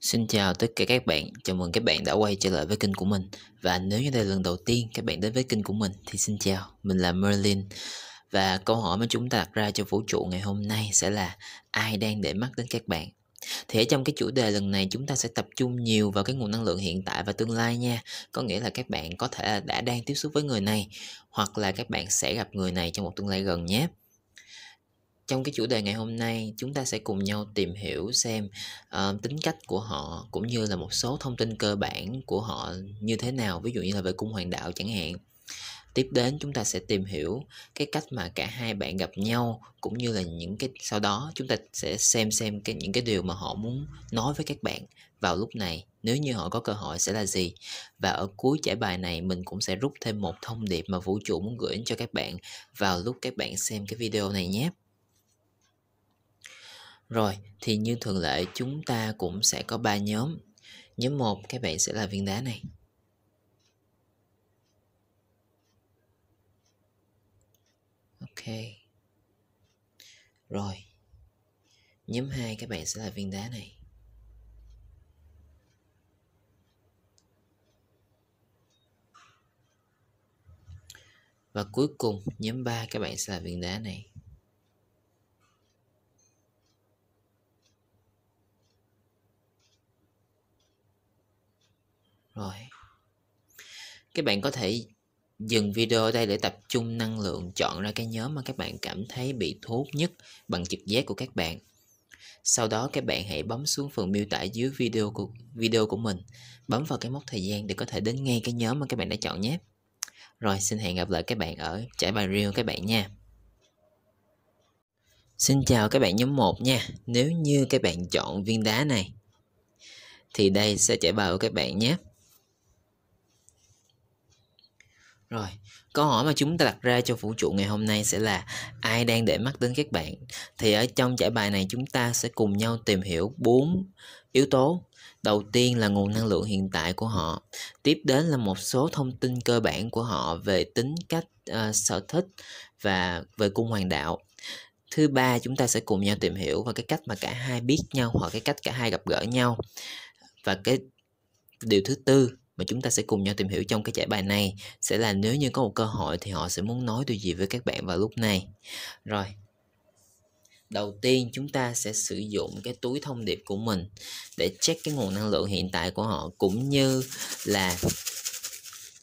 Xin chào tất cả các bạn, chào mừng các bạn đã quay trở lại với kênh của mình. Và nếu như đây là lần đầu tiên các bạn đến với kênh của mình thì xin chào, mình là Merlin. Và câu hỏi mà chúng ta đặt ra cho vũ trụ ngày hôm nay sẽ là Ai đang để mắt đến các bạn? Thì ở trong cái chủ đề lần này chúng ta sẽ tập trung nhiều vào cái nguồn năng lượng hiện tại và tương lai nha. Có nghĩa là các bạn có thể đã đang tiếp xúc với người này Hoặc là các bạn sẽ gặp người này trong một tương lai gần nhé trong cái chủ đề ngày hôm nay chúng ta sẽ cùng nhau tìm hiểu xem uh, tính cách của họ cũng như là một số thông tin cơ bản của họ như thế nào ví dụ như là về cung hoàng đạo chẳng hạn. Tiếp đến chúng ta sẽ tìm hiểu cái cách mà cả hai bạn gặp nhau cũng như là những cái sau đó chúng ta sẽ xem xem cái những cái điều mà họ muốn nói với các bạn vào lúc này nếu như họ có cơ hội sẽ là gì. Và ở cuối trải bài này mình cũng sẽ rút thêm một thông điệp mà vũ trụ muốn gửi đến cho các bạn vào lúc các bạn xem cái video này nhé rồi, thì như thường lệ chúng ta cũng sẽ có 3 nhóm. Nhóm 1 các bạn sẽ là viên đá này. Ok. Rồi. Nhóm 2 các bạn sẽ là viên đá này. Và cuối cùng nhóm 3 các bạn sẽ là viên đá này. Rồi. Các bạn có thể dừng video ở đây để tập trung năng lượng, chọn ra cái nhóm mà các bạn cảm thấy bị thu hút nhất bằng trực giác của các bạn. Sau đó, các bạn hãy bấm xuống phần miêu tả dưới video của video của mình. Bấm vào cái mốc thời gian để có thể đến ngay cái nhóm mà các bạn đã chọn nhé. Rồi, xin hẹn gặp lại các bạn ở trải bài riêng các bạn nha. Xin chào các bạn nhóm 1 nha. Nếu như các bạn chọn viên đá này, Thì đây sẽ trải bài của các bạn nhé. Rồi, câu hỏi mà chúng ta đặt ra cho vũ trụ ngày hôm nay sẽ là ai đang để mắt đến các bạn? Thì ở trong giải bài này chúng ta sẽ cùng nhau tìm hiểu bốn yếu tố. Đầu tiên là nguồn năng lượng hiện tại của họ. Tiếp đến là một số thông tin cơ bản của họ về tính cách, uh, sở thích và về cung hoàng đạo. Thứ ba chúng ta sẽ cùng nhau tìm hiểu và cái cách mà cả hai biết nhau hoặc cái cách cả hai gặp gỡ nhau. Và cái điều thứ tư mà chúng ta sẽ cùng nhau tìm hiểu trong cái giải bài này. Sẽ là nếu như có một cơ hội thì họ sẽ muốn nói điều gì với các bạn vào lúc này. Rồi. Đầu tiên chúng ta sẽ sử dụng cái túi thông điệp của mình để check cái nguồn năng lượng hiện tại của họ cũng như là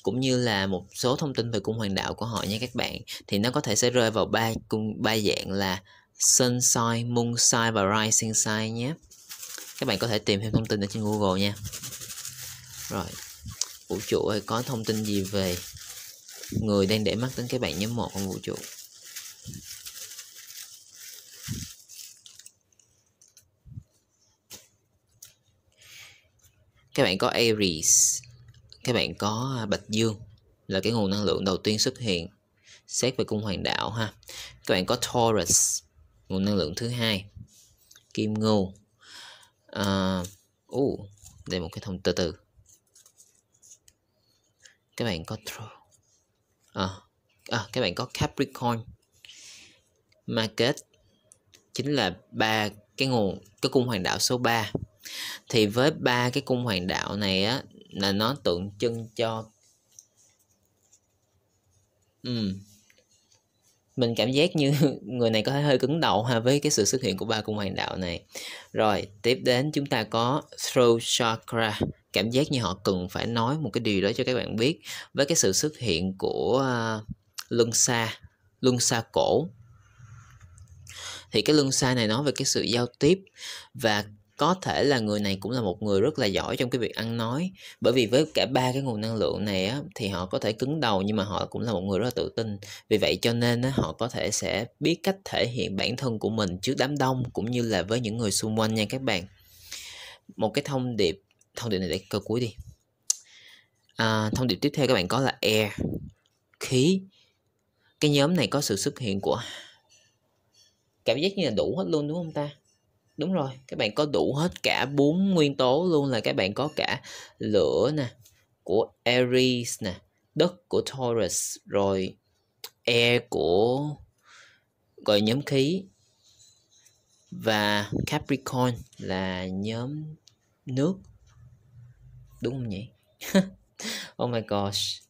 cũng như là một số thông tin về cung hoàng đạo của họ nha các bạn. Thì nó có thể sẽ rơi vào ba cung ba dạng là sun sign, moon sign và rising sign nhé. Các bạn có thể tìm thêm thông tin ở trên Google nha. Rồi vũ trụ ơi có thông tin gì về người đang để mắt đến các bạn nhóm một trong vũ trụ? Các bạn có Aries các bạn có à, Bạch Dương là cái nguồn năng lượng đầu tiên xuất hiện xét về cung hoàng đạo ha. Các bạn có Taurus nguồn năng lượng thứ hai Kim Ngưu. Uh, uh, đây một cái thông từ từ các bạn có à, à, các bạn có Capricorn. Market chính là ba cái nguồn cái cung hoàng đạo số 3 thì với ba cái cung hoàng đạo này á là nó tượng trưng cho ừ. mình cảm giác như người này có thể hơi cứng đầu ha với cái sự xuất hiện của ba cung hoàng đạo này. Rồi tiếp đến chúng ta có throat chakra cảm giác như họ cần phải nói một cái điều đó cho các bạn biết. Với cái sự xuất hiện của uh, luân xa luân xa cổ thì cái luân xa này nói về cái sự giao tiếp và có thể là người này cũng là một người rất là giỏi trong cái việc ăn nói. Bởi vì với cả ba cái nguồn năng lượng này á, thì họ có thể cứng đầu nhưng mà họ cũng là một người rất là tự tin. Vì vậy cho nên á, họ có thể sẽ biết cách thể hiện bản thân của mình trước đám đông cũng như là với những người xung quanh nha các bạn. Một cái thông điệp thông điệp này để câu cuối đi. À, thông điệp tiếp theo các bạn có là air khí. Cái nhóm này có sự xuất hiện của cảm giác như là đủ hết luôn đúng không ta? Đúng rồi các bạn có đủ hết cả bốn nguyên tố luôn là các bạn có cả lửa nè của Aries nè đất của Taurus rồi air của gọi nhóm khí. Và Capricorn là nhóm nước đúng không nhỉ? Oh my gosh.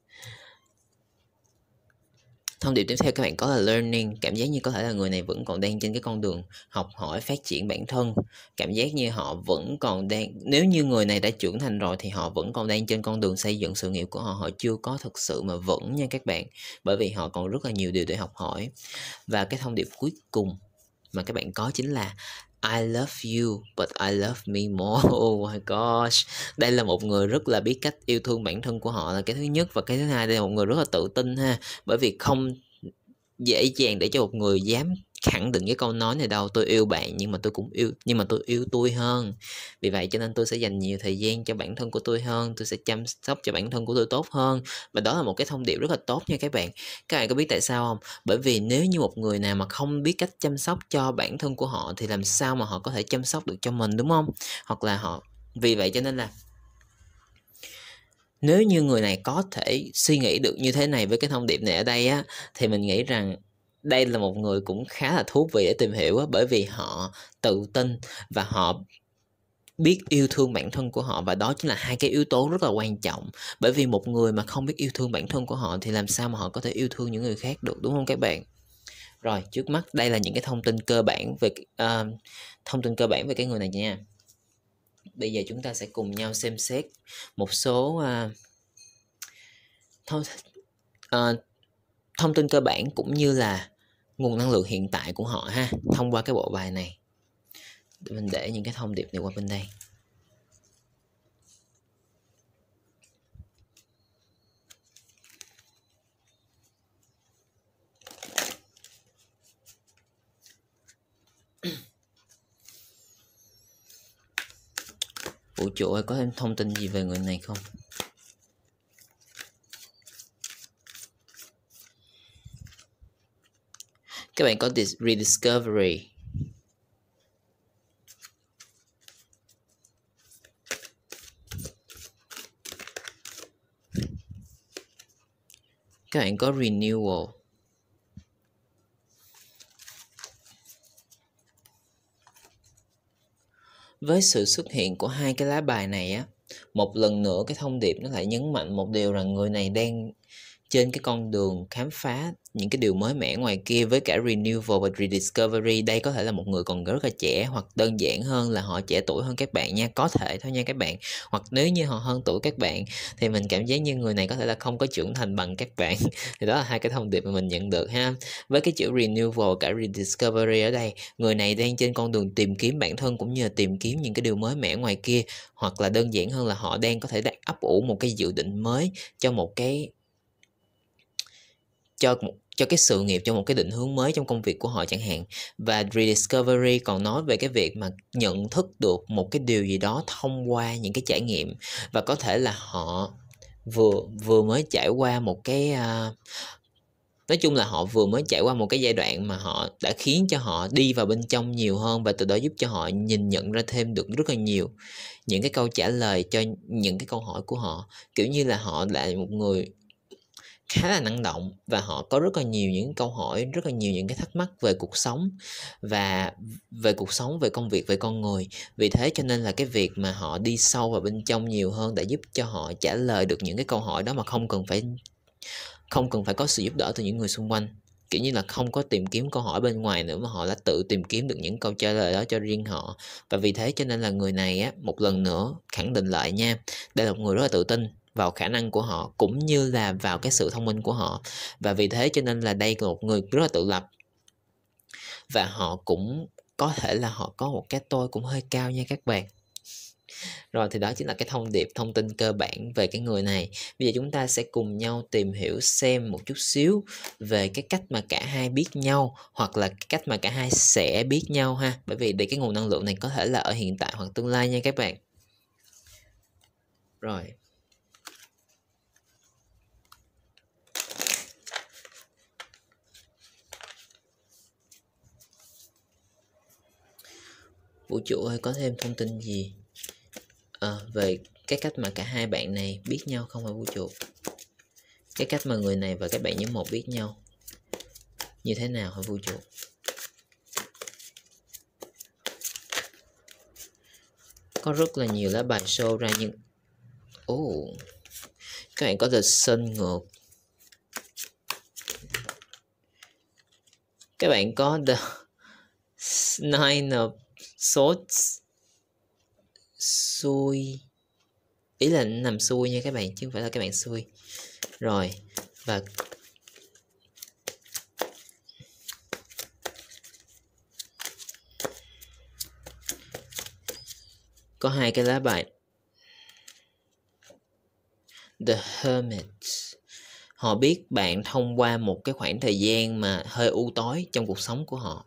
Thông điệp tiếp theo các bạn có là learning. Cảm giác như có thể là người này vẫn còn đang trên cái con đường học hỏi, phát triển bản thân. Cảm giác như họ vẫn còn đang, nếu như người này đã trưởng thành rồi thì họ vẫn còn đang trên con đường xây dựng sự nghiệp của họ. Họ chưa có thực sự mà vẫn nha các bạn, bởi vì họ còn rất là nhiều điều để học hỏi. Và cái thông điệp cuối cùng mà các bạn có chính là I love you, but I love me more. Oh my gosh. Đây là một người rất là biết cách yêu thương bản thân của họ là cái thứ nhất và cái thứ hai, đây là một người rất là tự tin ha. Bởi vì không dễ dàng để cho một người dám khẳng định cái câu nói này đâu, tôi yêu bạn nhưng mà tôi cũng yêu, nhưng mà tôi yêu tôi hơn. Vì vậy cho nên tôi sẽ dành nhiều thời gian cho bản thân của tôi hơn, tôi sẽ chăm sóc cho bản thân của tôi tốt hơn. Và đó là một cái thông điệp rất là tốt nha các bạn. Các bạn có biết tại sao không? Bởi vì nếu như một người nào mà không biết cách chăm sóc cho bản thân của họ thì làm sao mà họ có thể chăm sóc được cho mình, đúng không? Hoặc là họ, vì vậy cho nên là nếu như người này có thể suy nghĩ được như thế này với cái thông điệp này ở đây á, thì mình nghĩ rằng đây là một người cũng khá là thú vị để tìm hiểu á, bởi vì họ tự tin và họ biết yêu thương bản thân của họ và đó chính là hai cái yếu tố rất là quan trọng. Bởi vì một người mà không biết yêu thương bản thân của họ thì làm sao mà họ có thể yêu thương những người khác được đúng không các bạn? Rồi trước mắt đây là những cái thông tin cơ bản về uh, thông tin cơ bản về cái người này nha. Bây giờ chúng ta sẽ cùng nhau xem xét một số uh, thông uh, thông tin cơ bản cũng như là nguồn năng lượng hiện tại của họ ha, thông qua cái bộ bài này. Mình để những cái thông điệp này qua bên đây. Vũ trụ ơi, có thêm thông tin gì về người này không? Các bạn có rediscovery. Các bạn có renewal. Với sự xuất hiện của hai cái lá bài này á, một lần nữa cái thông điệp nó lại nhấn mạnh một điều rằng người này đang trên cái con đường khám phá những cái điều mới mẻ ngoài kia với cả renewal và rediscovery, đây có thể là một người còn rất là trẻ hoặc đơn giản hơn là họ trẻ tuổi hơn các bạn nha, có thể thôi nha các bạn. Hoặc nếu như họ hơn tuổi các bạn thì mình cảm giác như người này có thể là không có trưởng thành bằng các bạn. Thì đó là hai cái thông điệp mà mình nhận được ha. Với cái chữ renewal cả rediscovery ở đây, người này đang trên con đường tìm kiếm bản thân cũng như là tìm kiếm những cái điều mới mẻ ngoài kia, hoặc là đơn giản hơn là họ đang có thể đặt ấp ủ một cái dự định mới cho một cái cho một cho cái sự nghiệp cho một cái định hướng mới trong công việc của họ chẳng hạn. Và rediscovery còn nói về cái việc mà nhận thức được một cái điều gì đó thông qua những cái trải nghiệm. Và có thể là họ vừa vừa mới trải qua một cái uh, nói chung là họ vừa mới trải qua một cái giai đoạn mà họ đã khiến cho họ đi vào bên trong nhiều hơn và từ đó giúp cho họ nhìn nhận ra thêm được rất là nhiều những cái câu trả lời cho những cái câu hỏi của họ. Kiểu như là họ là một người khá là năng động và họ có rất là nhiều những câu hỏi, rất là nhiều những cái thắc mắc về cuộc sống và về cuộc sống, về công việc, về con người. Vì thế cho nên là cái việc mà họ đi sâu vào bên trong nhiều hơn đã giúp cho họ trả lời được những cái câu hỏi đó mà không cần phải, không cần phải có sự giúp đỡ từ những người xung quanh. Kiểu như là không có tìm kiếm câu hỏi bên ngoài nữa mà họ đã tự tìm kiếm được những câu trả lời đó cho riêng họ. Và vì thế cho nên là người này á, một lần nữa khẳng định lại nha, đây là một người rất là tự tin vào khả năng của họ, cũng như là vào cái sự thông minh của họ. Và vì thế cho nên là đây là một người rất là tự lập. Và họ cũng có thể là họ có một cái tôi cũng hơi cao nha các bạn. Rồi thì đó chính là cái thông điệp, thông tin cơ bản về cái người này. Bây giờ chúng ta sẽ cùng nhau tìm hiểu xem một chút xíu về cái cách mà cả hai biết nhau, hoặc là cái cách mà cả hai sẽ biết nhau ha. Bởi vì để cái nguồn năng lượng này có thể là ở hiện tại hoặc tương lai nha các bạn. Rồi. Vũ trụ ơi có thêm thông tin gì? À, về cái cách mà cả hai bạn này biết nhau không hả vũ trụ? Cái cách mà người này và các bạn nhóm một biết nhau như thế nào hả vũ trụ? Có rất là nhiều lá bài show ra nhưng oh, các bạn có the sun ngược. Các bạn có the nine of sốt xuôi ý là nằm xuôi nha các bạn, chứ không phải là các bạn xuôi rồi, và có hai cái lá bài. The Hermit. Họ biết bạn thông qua một cái khoảng thời gian mà hơi u tối trong cuộc sống của họ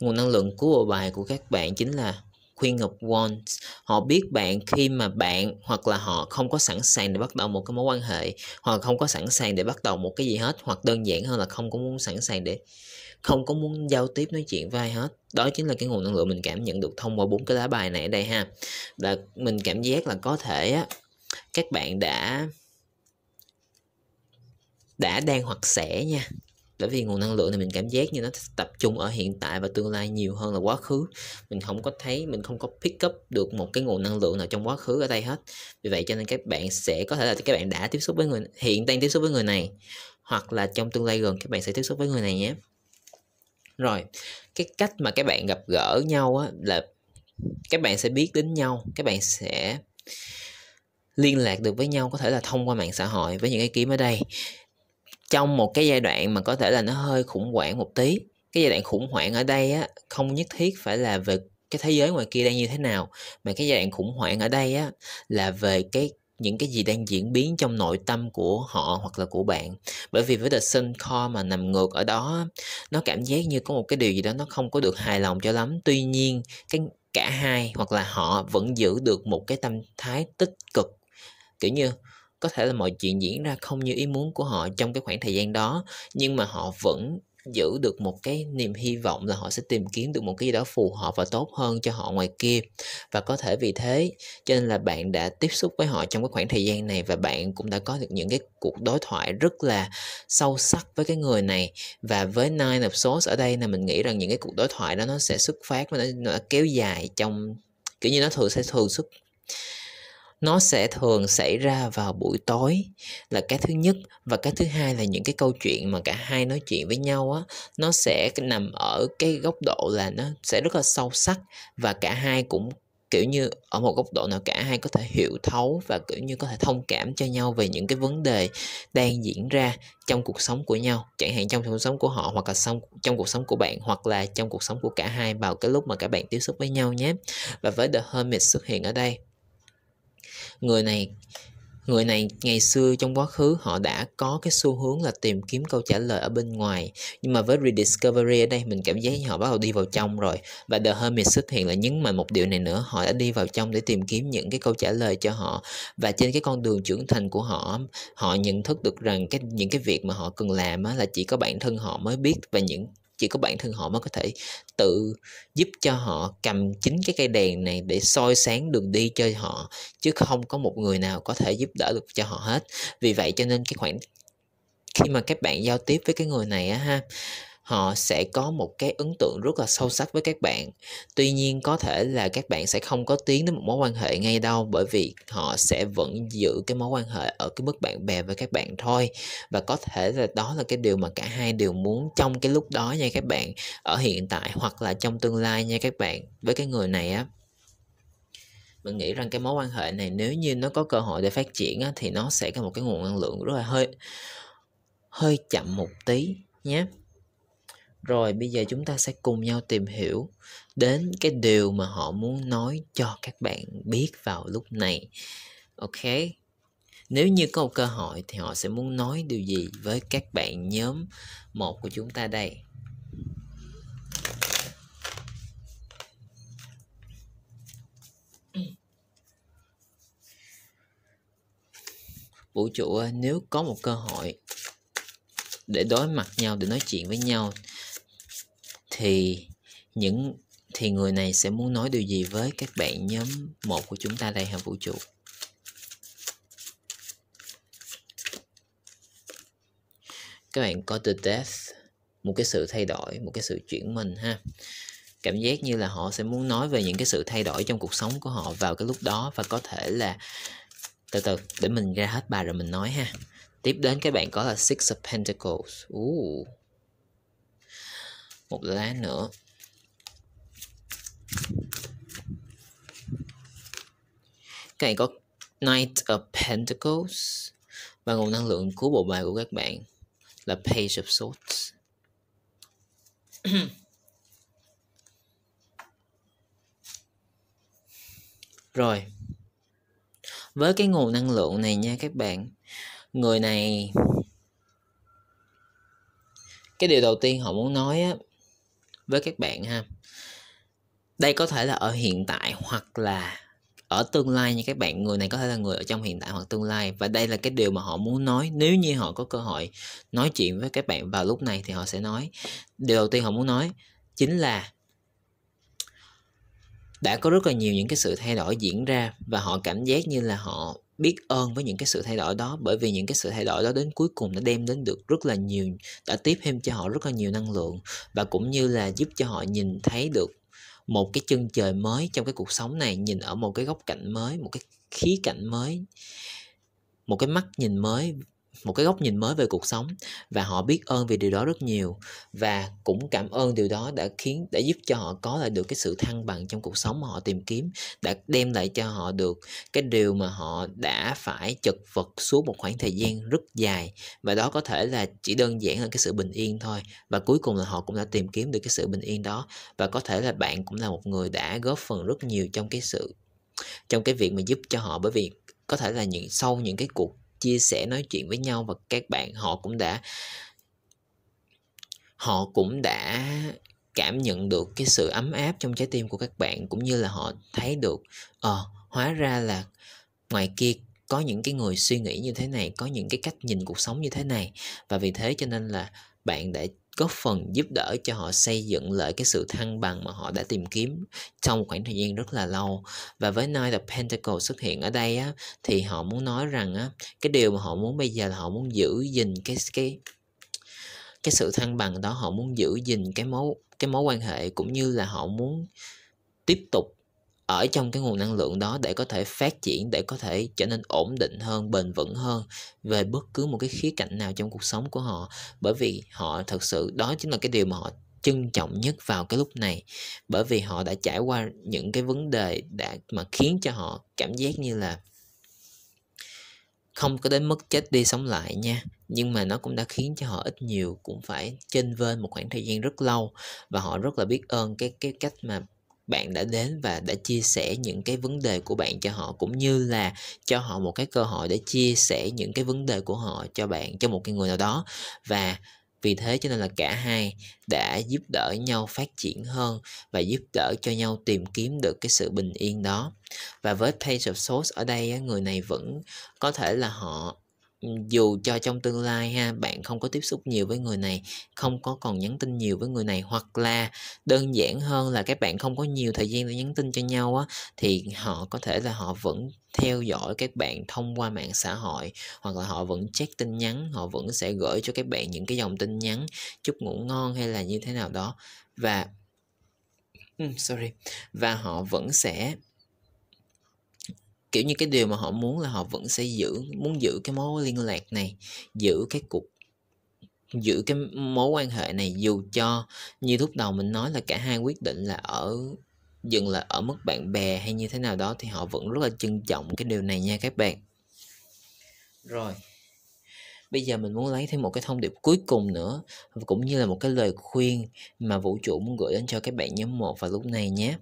nguồn năng lượng của bộ bài của các bạn chính là Queen of Wands. Họ biết bạn khi mà bạn hoặc là họ không có sẵn sàng để bắt đầu một cái mối quan hệ, hoặc không có sẵn sàng để bắt đầu một cái gì hết, hoặc đơn giản hơn là không có muốn sẵn sàng để không có muốn giao tiếp nói chuyện với ai hết. Đó chính là cái nguồn năng lượng mình cảm nhận được thông qua bốn cái lá bài này ở đây ha. Là mình cảm giác là có thể á, các bạn đã đã đang hoặc sẽ nha bởi vì nguồn năng lượng này mình cảm giác như nó tập trung ở hiện tại và tương lai nhiều hơn là quá khứ. Mình không có thấy mình không có pick up được một cái nguồn năng lượng nào trong quá khứ ở đây hết. Vì vậy cho nên các bạn sẽ có thể là các bạn đã tiếp xúc với người hiện đang tiếp xúc với người này hoặc là trong tương lai gần các bạn sẽ tiếp xúc với người này nhé. Rồi cái cách mà các bạn gặp gỡ nhau á, là các bạn sẽ biết đến nhau các bạn sẽ liên lạc được với nhau có thể là thông qua mạng xã hội với những cái kiếm ở đây trong một cái giai đoạn mà có thể là nó hơi khủng hoảng một tí. Cái giai đoạn khủng hoảng ở đây á, không nhất thiết phải là về cái thế giới ngoài kia đang như thế nào, mà cái giai đoạn khủng hoảng ở đây á, là về cái, những cái gì đang diễn biến trong nội tâm của họ hoặc là của bạn. Bởi vì với the sun core mà nằm ngược ở đó nó cảm giác như có một cái điều gì đó nó không có được hài lòng cho lắm. Tuy nhiên, cái, cả hai hoặc là họ vẫn giữ được một cái tâm thái tích cực. Kiểu như có thể là mọi chuyện diễn ra không như ý muốn của họ trong cái khoảng thời gian đó nhưng mà họ vẫn giữ được một cái niềm hy vọng là họ sẽ tìm kiếm được một cái gì đó phù hợp và tốt hơn cho họ ngoài kia. Và có thể vì thế cho nên là bạn đã tiếp xúc với họ trong cái khoảng thời gian này và bạn cũng đã có được những cái cuộc đối thoại rất là sâu sắc với cái người này. Và với nine of swords ở đây là mình nghĩ rằng những cái cuộc đối thoại đó nó sẽ xuất phát nó, nó kéo dài trong kiểu như nó thường sẽ thường xuất nó sẽ thường xảy ra vào buổi tối là cái thứ nhất. Và cái thứ hai là những cái câu chuyện mà cả hai nói chuyện với nhau á, nó sẽ nằm ở cái góc độ là nó sẽ rất là sâu sắc. Và cả hai cũng, kiểu như, ở một góc độ nào cả hai có thể hiểu thấu và, kiểu như, có thể thông cảm cho nhau về những cái vấn đề đang diễn ra trong cuộc sống của nhau. Chẳng hạn trong cuộc sống của họ hoặc là trong trong cuộc sống của bạn hoặc là trong cuộc sống của cả hai vào cái lúc mà các bạn tiếp xúc với nhau nhé. Và với the hermit xuất hiện ở đây người này người này ngày xưa trong quá khứ họ đã có cái xu hướng là tìm kiếm câu trả lời ở bên ngoài. Nhưng mà với rediscovery ở đây mình cảm giác như họ bắt đầu đi vào trong rồi. Và the hermit xuất hiện là nhấn mạnh một điều này nữa họ đã đi vào trong để tìm kiếm những cái câu trả lời cho họ. Và trên cái con đường trưởng thành của họ họ nhận thức được rằng cái những cái việc mà họ cần làm á, là chỉ có bản thân họ mới biết và những chỉ có bản thân họ mới có thể tự giúp cho họ cầm chính cái cây đèn này để soi sáng đường đi cho họ, chứ không có một người nào có thể giúp đỡ được cho họ hết. Vì vậy cho nên cái khoảng, khi mà các bạn giao tiếp với cái người này á ha họ sẽ có một cái ấn tượng rất là sâu sắc với các bạn. Tuy nhiên có thể là các bạn sẽ không có tiến đến một mối quan hệ ngay đâu bởi vì họ sẽ vẫn giữ cái mối quan hệ ở cái mức bạn bè với các bạn thôi. Và có thể là đó là cái điều mà cả hai đều muốn trong cái lúc đó nha các bạn ở hiện tại hoặc là trong tương lai nha các bạn với cái người này á. Mình nghĩ rằng cái mối quan hệ này nếu như nó có cơ hội để phát triển á, thì nó sẽ có một cái nguồn năng lượng rất là hơi hơi chậm một tí nhé rồi bây giờ chúng ta sẽ cùng nhau tìm hiểu đến cái điều mà họ muốn nói cho các bạn biết vào lúc này. Ok? Nếu như có một cơ hội thì họ sẽ muốn nói điều gì với các bạn nhóm một của chúng ta đây? Vũ trụ à, nếu có một cơ hội để đối mặt nhau, để nói chuyện với nhau thì những, thì người này sẽ muốn nói điều gì với các bạn nhóm một của chúng ta đây hả vũ trụ? Các bạn có the death, một cái sự thay đổi, một cái sự chuyển mình ha. Cảm giác như là họ sẽ muốn nói về những cái sự thay đổi trong cuộc sống của họ vào cái lúc đó và có thể là, từ từ, để mình ra hết bài rồi mình nói ha. Tiếp đến các bạn có là six of pentacles. Ooh một lá nữa. Các bạn có knight of pentacles và nguồn năng lượng của bộ bài của các bạn là page of swords. Rồi. Với cái nguồn năng lượng này nha các bạn người này cái điều đầu tiên họ muốn nói á, với các bạn ha. Đây có thể là ở hiện tại hoặc là ở tương lai nha các bạn. Người này có thể là người ở trong hiện tại hoặc tương lai và đây là cái điều mà họ muốn nói. Nếu như họ có cơ hội nói chuyện với các bạn vào lúc này thì họ sẽ nói. Điều đầu tiên họ muốn nói chính là đã có rất là nhiều những cái sự thay đổi diễn ra và họ cảm giác như là họ biết ơn với những cái sự thay đổi đó, bởi vì những cái sự thay đổi đó đến cuối cùng đã đem đến được rất là nhiều, đã tiếp thêm cho họ rất là nhiều năng lượng và cũng như là giúp cho họ nhìn thấy được một cái chân trời mới trong cái cuộc sống này, nhìn ở một cái góc cạnh mới, một cái khí cạnh mới, một cái mắt nhìn mới một cái góc nhìn mới về cuộc sống và họ biết ơn vì điều đó rất nhiều và cũng cảm ơn điều đó đã khiến, đã giúp cho họ có lại được cái sự thăng bằng trong cuộc sống mà họ tìm kiếm, đã đem lại cho họ được cái điều mà họ đã phải chật vật suốt một khoảng thời gian rất dài. Và đó có thể là chỉ đơn giản là cái sự bình yên thôi và cuối cùng là họ cũng đã tìm kiếm được cái sự bình yên đó. Và có thể là bạn cũng là một người đã góp phần rất nhiều trong cái sự, trong cái việc mà giúp cho họ bởi vì có thể là những, sau những cái cuộc chia sẻ nói chuyện với nhau và các bạn họ cũng đã họ cũng đã cảm nhận được cái sự ấm áp trong trái tim của các bạn cũng như là họ thấy được. Ờ à, hóa ra là ngoài kia có những cái người suy nghĩ như thế này có những cái cách nhìn cuộc sống như thế này. Và vì thế cho nên là bạn đã góp phần giúp đỡ cho họ xây dựng lại cái sự thăng bằng mà họ đã tìm kiếm trong một khoảng thời gian rất là lâu. Và với Knight of Pentacle xuất hiện ở đây á, thì họ muốn nói rằng á, cái điều mà họ muốn bây giờ là họ muốn giữ gìn cái cái cái sự thăng bằng đó, họ muốn giữ gìn cái mối cái mối quan hệ cũng như là họ muốn tiếp tục ở trong cái nguồn năng lượng đó để có thể phát triển, để có thể trở nên ổn định hơn, bền vững hơn về bất cứ một cái khía cạnh nào trong cuộc sống của họ. Bởi vì họ thật sự, đó chính là cái điều mà họ trân trọng nhất vào cái lúc này. Bởi vì họ đã trải qua những cái vấn đề đã, mà khiến cho họ cảm giác như là không có đến mức chết đi sống lại nha. Nhưng mà nó cũng đã khiến cho họ ít nhiều cũng phải chênh vên một khoảng thời gian rất lâu. Và họ rất là biết ơn cái cái cách mà bạn đã đến và đã chia sẻ những cái vấn đề của bạn cho họ, cũng như là cho họ một cái cơ hội để chia sẻ những cái vấn đề của họ cho bạn, cho một cái người nào đó. Và vì thế cho nên là cả hai đã giúp đỡ nhau phát triển hơn và giúp đỡ cho nhau tìm kiếm được cái sự bình yên đó. Và với page of source ở đây người này vẫn có thể là họ dù cho trong tương lai ha, bạn không có tiếp xúc nhiều với người này, không có còn nhắn tin nhiều với người này, hoặc là đơn giản hơn là các bạn không có nhiều thời gian để nhắn tin cho nhau á, thì họ có thể là họ vẫn theo dõi các bạn thông qua mạng xã hội, hoặc là họ vẫn check tin nhắn, họ vẫn sẽ gửi cho các bạn những cái dòng tin nhắn, chúc ngủ ngon hay là như thế nào đó. Và ừ, sorry, và họ vẫn sẽ kiểu như cái điều mà họ muốn là họ vẫn sẽ giữ, muốn giữ cái mối liên lạc này, giữ cái cuộc, giữ cái mối quan hệ này dù cho như lúc đầu mình nói là cả hai quyết định là ở, dừng là ở mức bạn bè hay như thế nào đó thì họ vẫn rất là trân trọng cái điều này nha các bạn. Rồi, bây giờ mình muốn lấy thêm một cái thông điệp cuối cùng nữa, cũng như là một cái lời khuyên mà vũ trụ muốn gửi đến cho các bạn nhóm một vào lúc này nhé.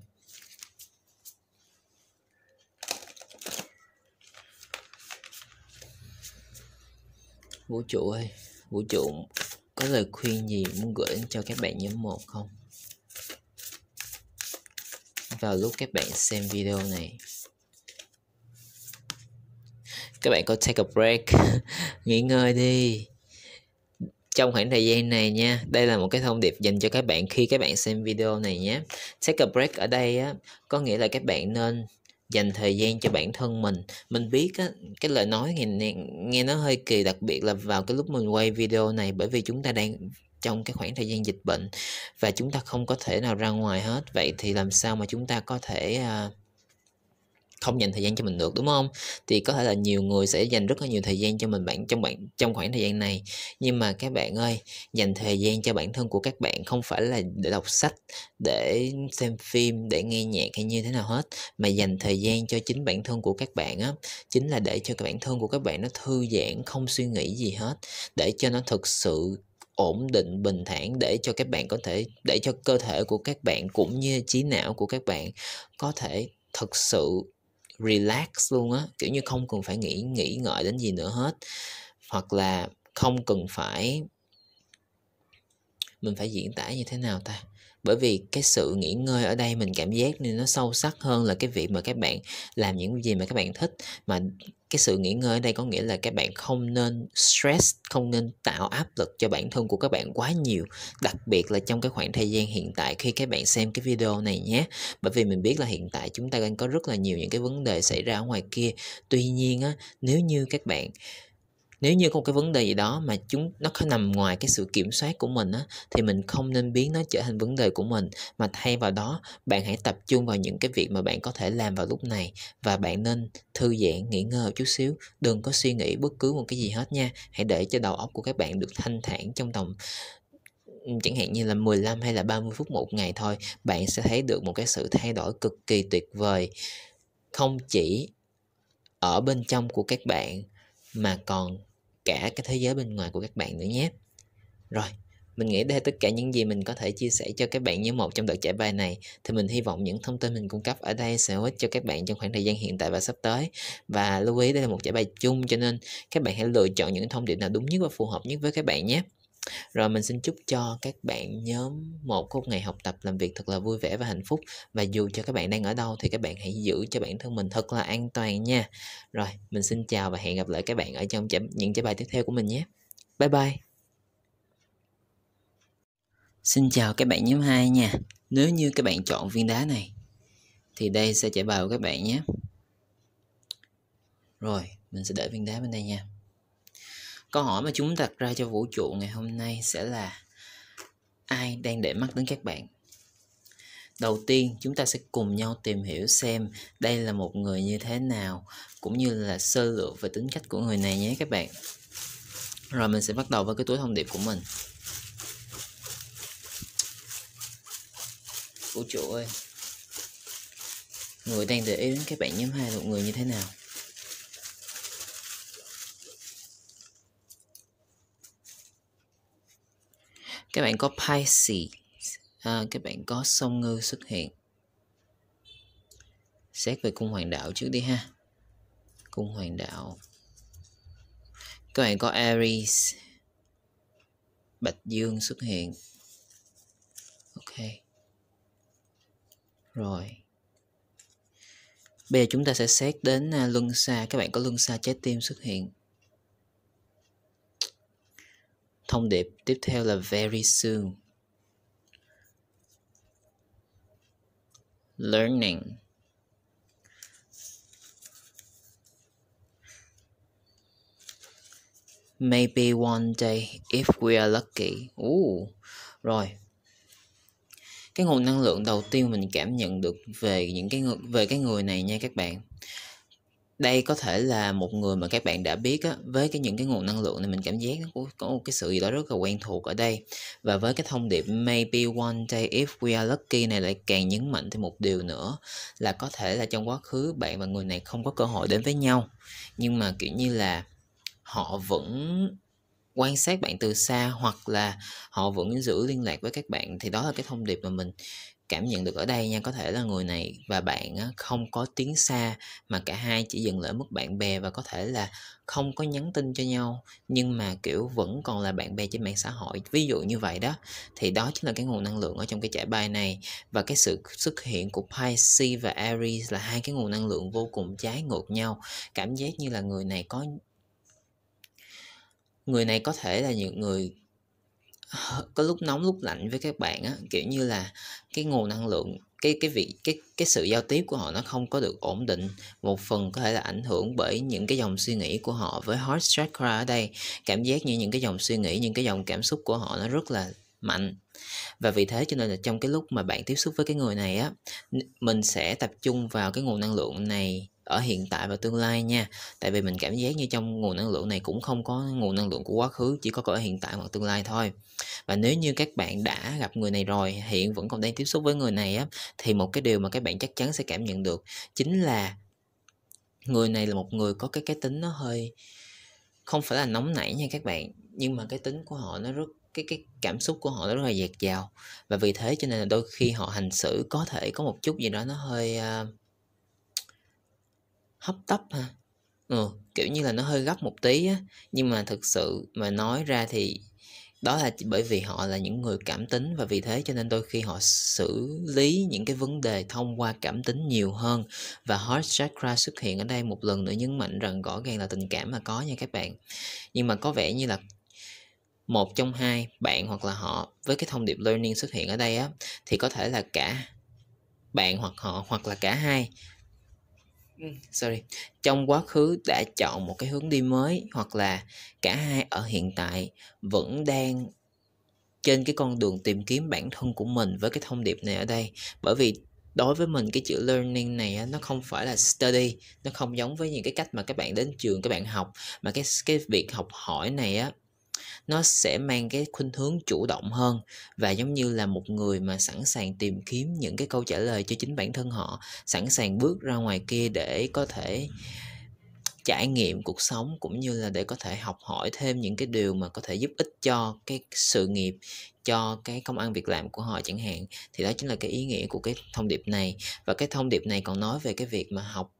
Vũ trụ ơi, vũ trụ có lời khuyên gì muốn gửi cho các bạn nhóm một không? Vào lúc các bạn xem video này. Các bạn có take a break, nghỉ ngơi đi. Trong khoảng thời gian này nha, đây là một cái thông điệp dành cho các bạn khi các bạn xem video này nhé. Take a break ở đây á, có nghĩa là các bạn nên dành thời gian cho bản thân mình. Mình biết á cái lời nói nghe, nghe nó hơi kỳ đặc biệt là vào cái lúc mình quay video này bởi vì chúng ta đang trong cái khoảng thời gian dịch bệnh và chúng ta không có thể nào ra ngoài hết. Vậy thì làm sao mà chúng ta có thể uh, không dành thời gian cho mình được, đúng không? Thì có thể là nhiều người sẽ dành rất là nhiều thời gian cho mình bạn, trong bạn, trong khoảng thời gian này. Nhưng mà các bạn ơi, dành thời gian cho bản thân của các bạn không phải là để đọc sách, để xem phim, để nghe nhạc hay như thế nào hết, mà dành thời gian cho chính bản thân của các bạn á. Chính là để cho cái bản thân của các bạn nó thư giãn, không suy nghĩ gì hết, để cho nó thực sự ổn định, bình thản, để cho các bạn có thể, để cho cơ thể của các bạn cũng như trí não của các bạn có thể thực sự relax luôn á, kiểu như, không cần phải nghĩ nghĩ ngợi đến gì nữa hết. Hoặc là không cần phải mình phải diễn tả như thế nào ta? Bởi vì cái sự nghỉ ngơi ở đây mình cảm giác nên nó sâu sắc hơn là cái việc mà các bạn làm những gì mà các bạn thích, mà cái sự nghỉ ngơi ở đây có nghĩa là các bạn không nên stress, không nên tạo áp lực cho bản thân của các bạn quá nhiều, đặc biệt là trong cái khoảng thời gian hiện tại khi các bạn xem cái video này nhé. Bởi vì mình biết là hiện tại chúng ta đang có rất là nhiều những cái vấn đề xảy ra ở ngoài kia. Tuy nhiên á, nếu như các bạn nếu như có một cái vấn đề gì đó mà chúng, nó có nằm ngoài cái sự kiểm soát của mình á, thì mình không nên biến nó trở thành vấn đề của mình. Mà thay vào đó, bạn hãy tập trung vào những cái việc mà bạn có thể làm vào lúc này. Và bạn nên thư giãn, nghỉ ngơi một chút xíu. Đừng có suy nghĩ bất cứ một cái gì hết nha. Hãy để cho đầu óc của các bạn được thanh thản trong vòng chẳng hạn như là 15 hay là 30 phút một ngày thôi. Bạn sẽ thấy được một cái sự thay đổi cực kỳ tuyệt vời. Không chỉ ở bên trong của các bạn, mà còn cả cái thế giới bên ngoài của các bạn nữa nhé. Rồi, mình nghĩ đây tất cả những gì mình có thể chia sẻ cho các bạn như một trong đợt trải bài này thì mình hy vọng những thông tin mình cung cấp ở đây sẽ hữu ích cho các bạn trong khoảng thời gian hiện tại và sắp tới. Và lưu ý đây là một trải bài chung cho nên các bạn hãy lựa chọn những thông điệp nào đúng nhất và phù hợp nhất với các bạn nhé rồi mình xin chúc cho các bạn nhóm một một ngày học tập làm việc thật là vui vẻ và hạnh phúc và dù cho các bạn đang ở đâu thì các bạn hãy giữ cho bản thân mình thật là an toàn nha. Rồi, mình xin chào và hẹn gặp lại các bạn ở trong những trải bài tiếp theo của mình nhé. Bye bye. Xin chào các bạn nhóm 2 nha. Nếu như các bạn chọn viên đá này thì đây sẽ trả bài của các bạn nhé. Rồi, mình sẽ để viên đá bên đây nha. Câu hỏi mà chúng đặt ra cho vũ trụ ngày hôm nay sẽ là ai đang để mắt đến các bạn? Đầu tiên, chúng ta sẽ cùng nhau tìm hiểu xem đây là một người như thế nào cũng như là sơ lược về tính cách của người này nhé các bạn. Rồi mình sẽ bắt đầu với cái túi thông điệp của mình. Vũ trụ ơi, người đang để ý đến các bạn nhóm hai là một người như thế nào? Các bạn có Pisces à, các bạn có song ngư xuất hiện. Xét về cung hoàng đạo trước đi ha. Cung hoàng đạo. Các bạn có Aries Bạch Dương xuất hiện. Ok. Rồi. Bây giờ chúng ta sẽ xét đến à, luân xa. Các bạn có luân xa trái tim xuất hiện. Thông điệp tiếp theo là very soon. Learning. Maybe one day, if we are lucky. Ooh. Rồi. Cái nguồn năng lượng đầu tiên mình cảm nhận được về những cái về cái người này nha các bạn đây có thể là một người mà các bạn đã biết á, với cái những cái nguồn năng lượng này mình cảm giác có, có một cái sự gì đó rất là quen thuộc ở đây. Và với cái thông điệp maybe one day if we are lucky này lại càng nhấn mạnh thêm một điều nữa là có thể là trong quá khứ bạn và người này không có cơ hội đến với nhau. Nhưng mà kiểu như là họ vẫn quan sát bạn từ xa hoặc là họ vẫn giữ liên lạc với các bạn thì đó là cái thông điệp mà mình cảm nhận được ở đây nha, có thể là người này và bạn không có tiếng xa, mà cả hai chỉ dừng lại mức bạn bè và có thể là không có nhắn tin cho nhau, nhưng mà, kiểu, vẫn còn là bạn bè trên mạng xã hội. Ví dụ như vậy đó, thì đó chính là cái nguồn năng lượng ở trong cái trải bài này. Và cái sự xuất hiện của Pisces và Aries là hai cái nguồn năng lượng vô cùng trái ngược nhau. Cảm giác như là người này có, người này có thể là những người có lúc nóng, lúc lạnh với các bạn á, kiểu như là, cái nguồn năng lượng, cái cái việc cái cái sự giao tiếp của họ nó không có được ổn định, một phần có thể là ảnh hưởng bởi những cái dòng suy nghĩ của họ với heart chakra ở đây. Cảm giác như những cái dòng suy nghĩ, những cái dòng cảm xúc của họ nó rất là mạnh. Và vì thế cho nên là trong cái lúc mà bạn tiếp xúc với cái người này á mình sẽ tập trung vào cái nguồn năng lượng này ở hiện tại và tương lai nha. Tại vì mình cảm giác như trong nguồn năng lượng này cũng không có nguồn năng lượng của quá khứ chỉ có ở hiện tại hoặc tương lai thôi. Và nếu như các bạn đã gặp người này rồi hiện vẫn còn đang tiếp xúc với người này á thì một cái điều mà các bạn chắc chắn sẽ cảm nhận được chính là người này là một người có cái cái tính nó hơi không phải là nóng nảy nha các bạn nhưng mà cái tính của họ nó rất cái cái cảm xúc của họ nó rất là dạt dào. Và vì thế cho nên là đôi khi họ hành xử có thể có một chút gì đó nó hơi uh, hấp tấp ha. Ừ, kiểu như là nó hơi gấp một tí á. Nhưng mà thực sự mà nói ra thì đó là bởi vì họ là những người cảm tính và vì thế cho nên đôi khi họ xử lý những cái vấn đề thông qua cảm tính nhiều hơn. Và heart chakra xuất hiện ở đây một lần nữa nhấn mạnh rằng rõ ràng là tình cảm mà có nha các bạn. Nhưng mà có vẻ như là một trong hai bạn hoặc là họ với cái thông điệp learning xuất hiện ở đây á thì có thể là cả bạn hoặc họ hoặc là cả hai Ừ. sorry. Trong quá khứ đã chọn một cái hướng đi mới, hoặc là cả hai ở hiện tại vẫn đang trên cái con đường tìm kiếm bản thân của mình với cái thông điệp này ở đây. Bởi vì đối với mình, cái chữ learning này nó không phải là study, nó không giống với những cái cách mà các bạn đến trường, các bạn học, mà cái cái việc học hỏi này á nó sẽ mang cái khuynh hướng chủ động hơn và giống như là một người mà sẵn sàng tìm kiếm những cái câu trả lời cho chính bản thân họ, sẵn sàng bước ra ngoài kia để có thể trải nghiệm cuộc sống cũng như là để có thể học hỏi thêm những cái điều mà có thể giúp ích cho cái sự nghiệp, cho cái công ăn việc làm của họ chẳng hạn. Thì đó chính là cái ý nghĩa của cái thông điệp này. Và cái thông điệp này còn nói về cái việc mà học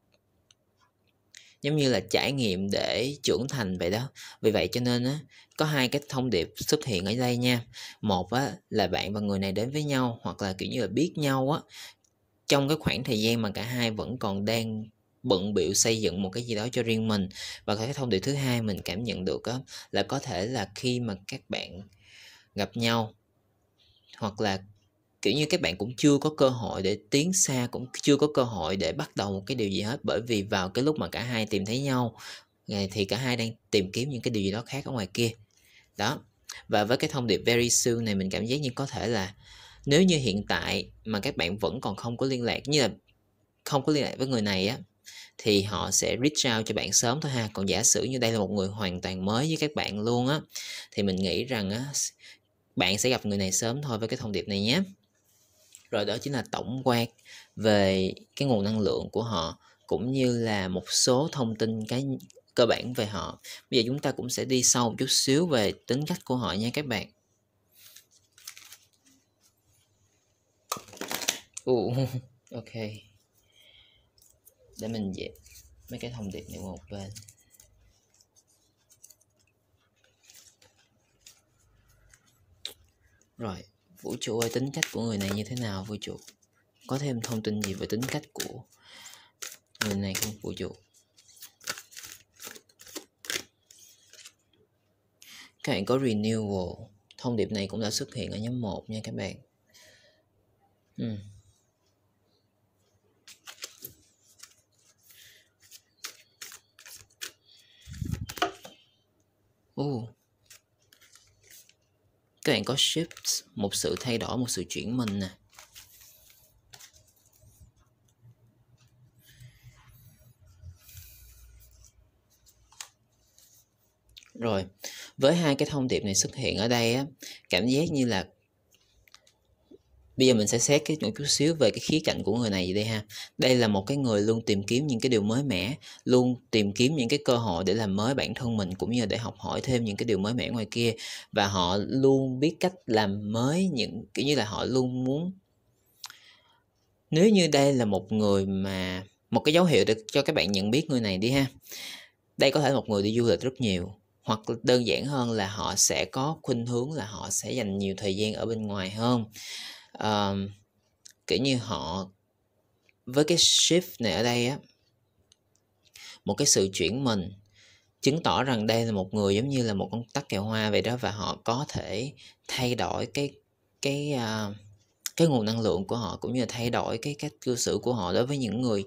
giống như là trải nghiệm để trưởng thành vậy đó. Vì vậy cho nên á, có hai cái thông điệp xuất hiện ở đây nha. Một á, là bạn và người này đến với nhau, hoặc là, kiểu như là, biết nhau á, trong cái khoảng thời gian mà cả hai vẫn còn đang bận biểu xây dựng một cái gì đó cho riêng mình. Và cái thông điệp thứ hai mình cảm nhận được á, là có thể là khi mà các bạn gặp nhau, hoặc là kiểu như, các bạn cũng chưa có cơ hội để tiến xa, cũng chưa có cơ hội để bắt đầu một cái điều gì hết, bởi vì vào cái lúc mà cả hai tìm thấy nhau à, thì cả hai đang tìm kiếm những cái điều gì đó khác ở ngoài kia. Đó, và với cái thông điệp very soon này, mình cảm giác như có thể là nếu như hiện tại mà các bạn vẫn còn không có liên lạc, như là không có liên lạc với người này á, thì họ sẽ reach out cho bạn sớm thôi ha. Còn giả sử như đây là một người hoàn toàn mới với các bạn luôn á, thì mình nghĩ rằng á, bạn sẽ gặp người này sớm thôi với cái thông điệp này nhé rồi đó chính là tổng quát về cái nguồn năng lượng của họ cũng như là một số thông tin cái cơ bản về họ. Bây giờ chúng ta cũng sẽ đi sâu một chút xíu về tính cách của họ nha các bạn. Uh, ok. Để mình dẹp mấy cái thông điệp này một bên. Rồi vũ trụ ơi, tính cách của người này như thế nào, vũ trụ? Có thêm thông tin gì về tính cách của người này không, vũ trụ? Các bạn có renewal, thông điệp này cũng đã xuất hiện ở nhóm 1 nha các bạn. Ừ. Uh các bạn có shift một sự thay đổi, một sự chuyển mình nè. Rồi, với hai cái thông điệp này xuất hiện ở đây á, cảm giác như là bây giờ mình sẽ xét cái một chút xíu về cái khía cạnh của người này đây ha. Đây là một cái người luôn tìm kiếm những cái điều mới mẻ, luôn tìm kiếm những cái cơ hội để làm mới bản thân mình cũng như để học hỏi thêm những cái điều mới mẻ ngoài kia. Và họ luôn biết cách làm mới những, kiểu như là họ luôn muốn nếu như đây là một người mà, một cái dấu hiệu để cho các bạn nhận biết người này đi ha. Đây có thể là một người đi du lịch rất nhiều, hoặc đơn giản hơn là họ sẽ có khuynh hướng là họ sẽ dành nhiều thời gian ở bên ngoài hơn um, kiểu như họ với cái shift này ở đây á một cái sự chuyển mình chứng tỏ rằng đây là một người giống như là một con tắc kè hoa vậy đó và họ có thể thay đổi cái cái uh, cái nguồn năng lượng của họ cũng như là thay đổi cái cách cư xử của họ đối với những người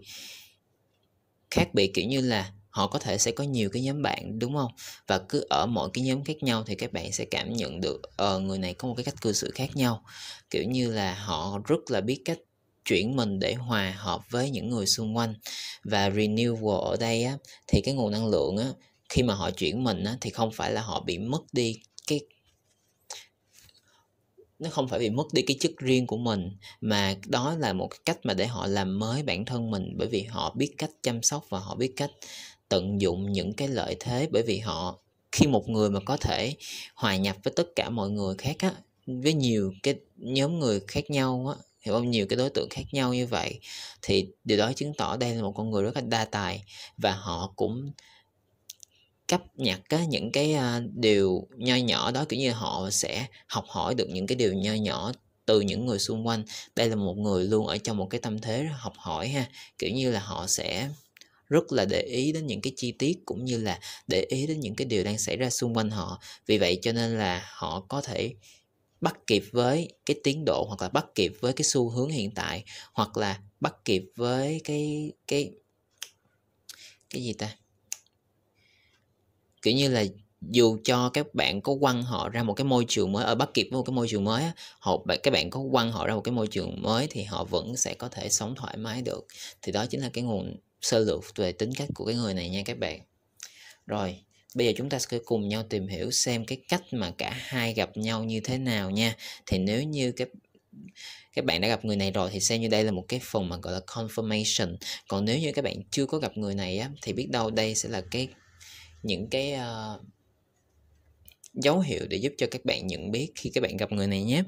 khác biệt kiểu như là họ có thể sẽ có nhiều cái nhóm bạn đúng không? Và cứ ở mỗi cái nhóm khác nhau thì các bạn sẽ cảm nhận được uh, người này có một cái cách cư xử khác nhau. Kiểu như là họ rất là biết cách chuyển mình để hòa hợp với những người xung quanh. Và renewal ở đây á thì cái nguồn năng lượng á khi mà họ chuyển mình á thì không phải là họ bị mất đi cái nó không phải bị mất đi cái chức riêng của mình mà đó là một cách mà để họ làm mới bản thân mình. Bởi vì họ biết cách chăm sóc và họ biết cách tận dụng những cái lợi thế bởi vì họ khi một người mà có thể hòa nhập với tất cả mọi người khác á với nhiều cái nhóm người khác nhau á hiểu không? Nhiều cái đối tượng khác nhau như vậy thì điều đó chứng tỏ đây là một con người rất là đa tài và họ cũng cấp nhặt á, những cái à, điều nho nhỏ đó kiểu như họ sẽ học hỏi được những cái điều nho nhỏ từ những người xung quanh. Đây là một người luôn ở trong một cái tâm thế học hỏi ha kiểu như là họ sẽ rất là để ý đến những cái chi tiết cũng như là để ý đến những cái điều đang xảy ra xung quanh họ. Vì vậy cho nên là họ có thể bắt kịp với cái tiến độ hoặc là bắt kịp với cái xu hướng hiện tại, hoặc là bắt kịp với cái cái cái gì ta? Kiểu như là dù cho các bạn có quăng họ ra một cái môi trường mới ở bắt kịp với một cái môi trường mới họ các bạn có quăng họ ra một cái môi trường mới thì họ vẫn sẽ có thể sống thoải mái được. Thì đó chính là cái nguồn sơ lược về tính cách của cái người này nha các bạn. Rồi bây giờ chúng ta sẽ cùng nhau tìm hiểu xem cái cách mà cả hai gặp nhau như thế nào nha. Thì nếu như các các bạn đã gặp người này rồi thì xem như đây là một cái phần mà gọi là confirmation. Còn nếu như các bạn chưa có gặp người này á thì biết đâu đây sẽ là cái những cái uh, dấu hiệu để giúp cho các bạn nhận biết khi các bạn gặp người này nhé.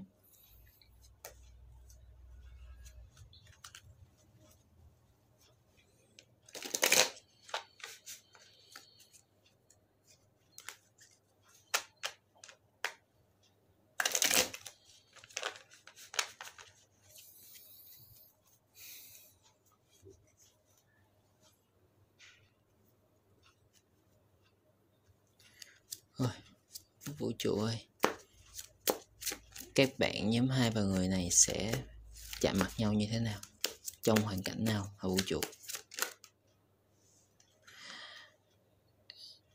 Chủ ơi. Các bạn nhóm hai và người này sẽ chạm mặt nhau như thế nào? Trong hoàn cảnh nào ở vũ trụ?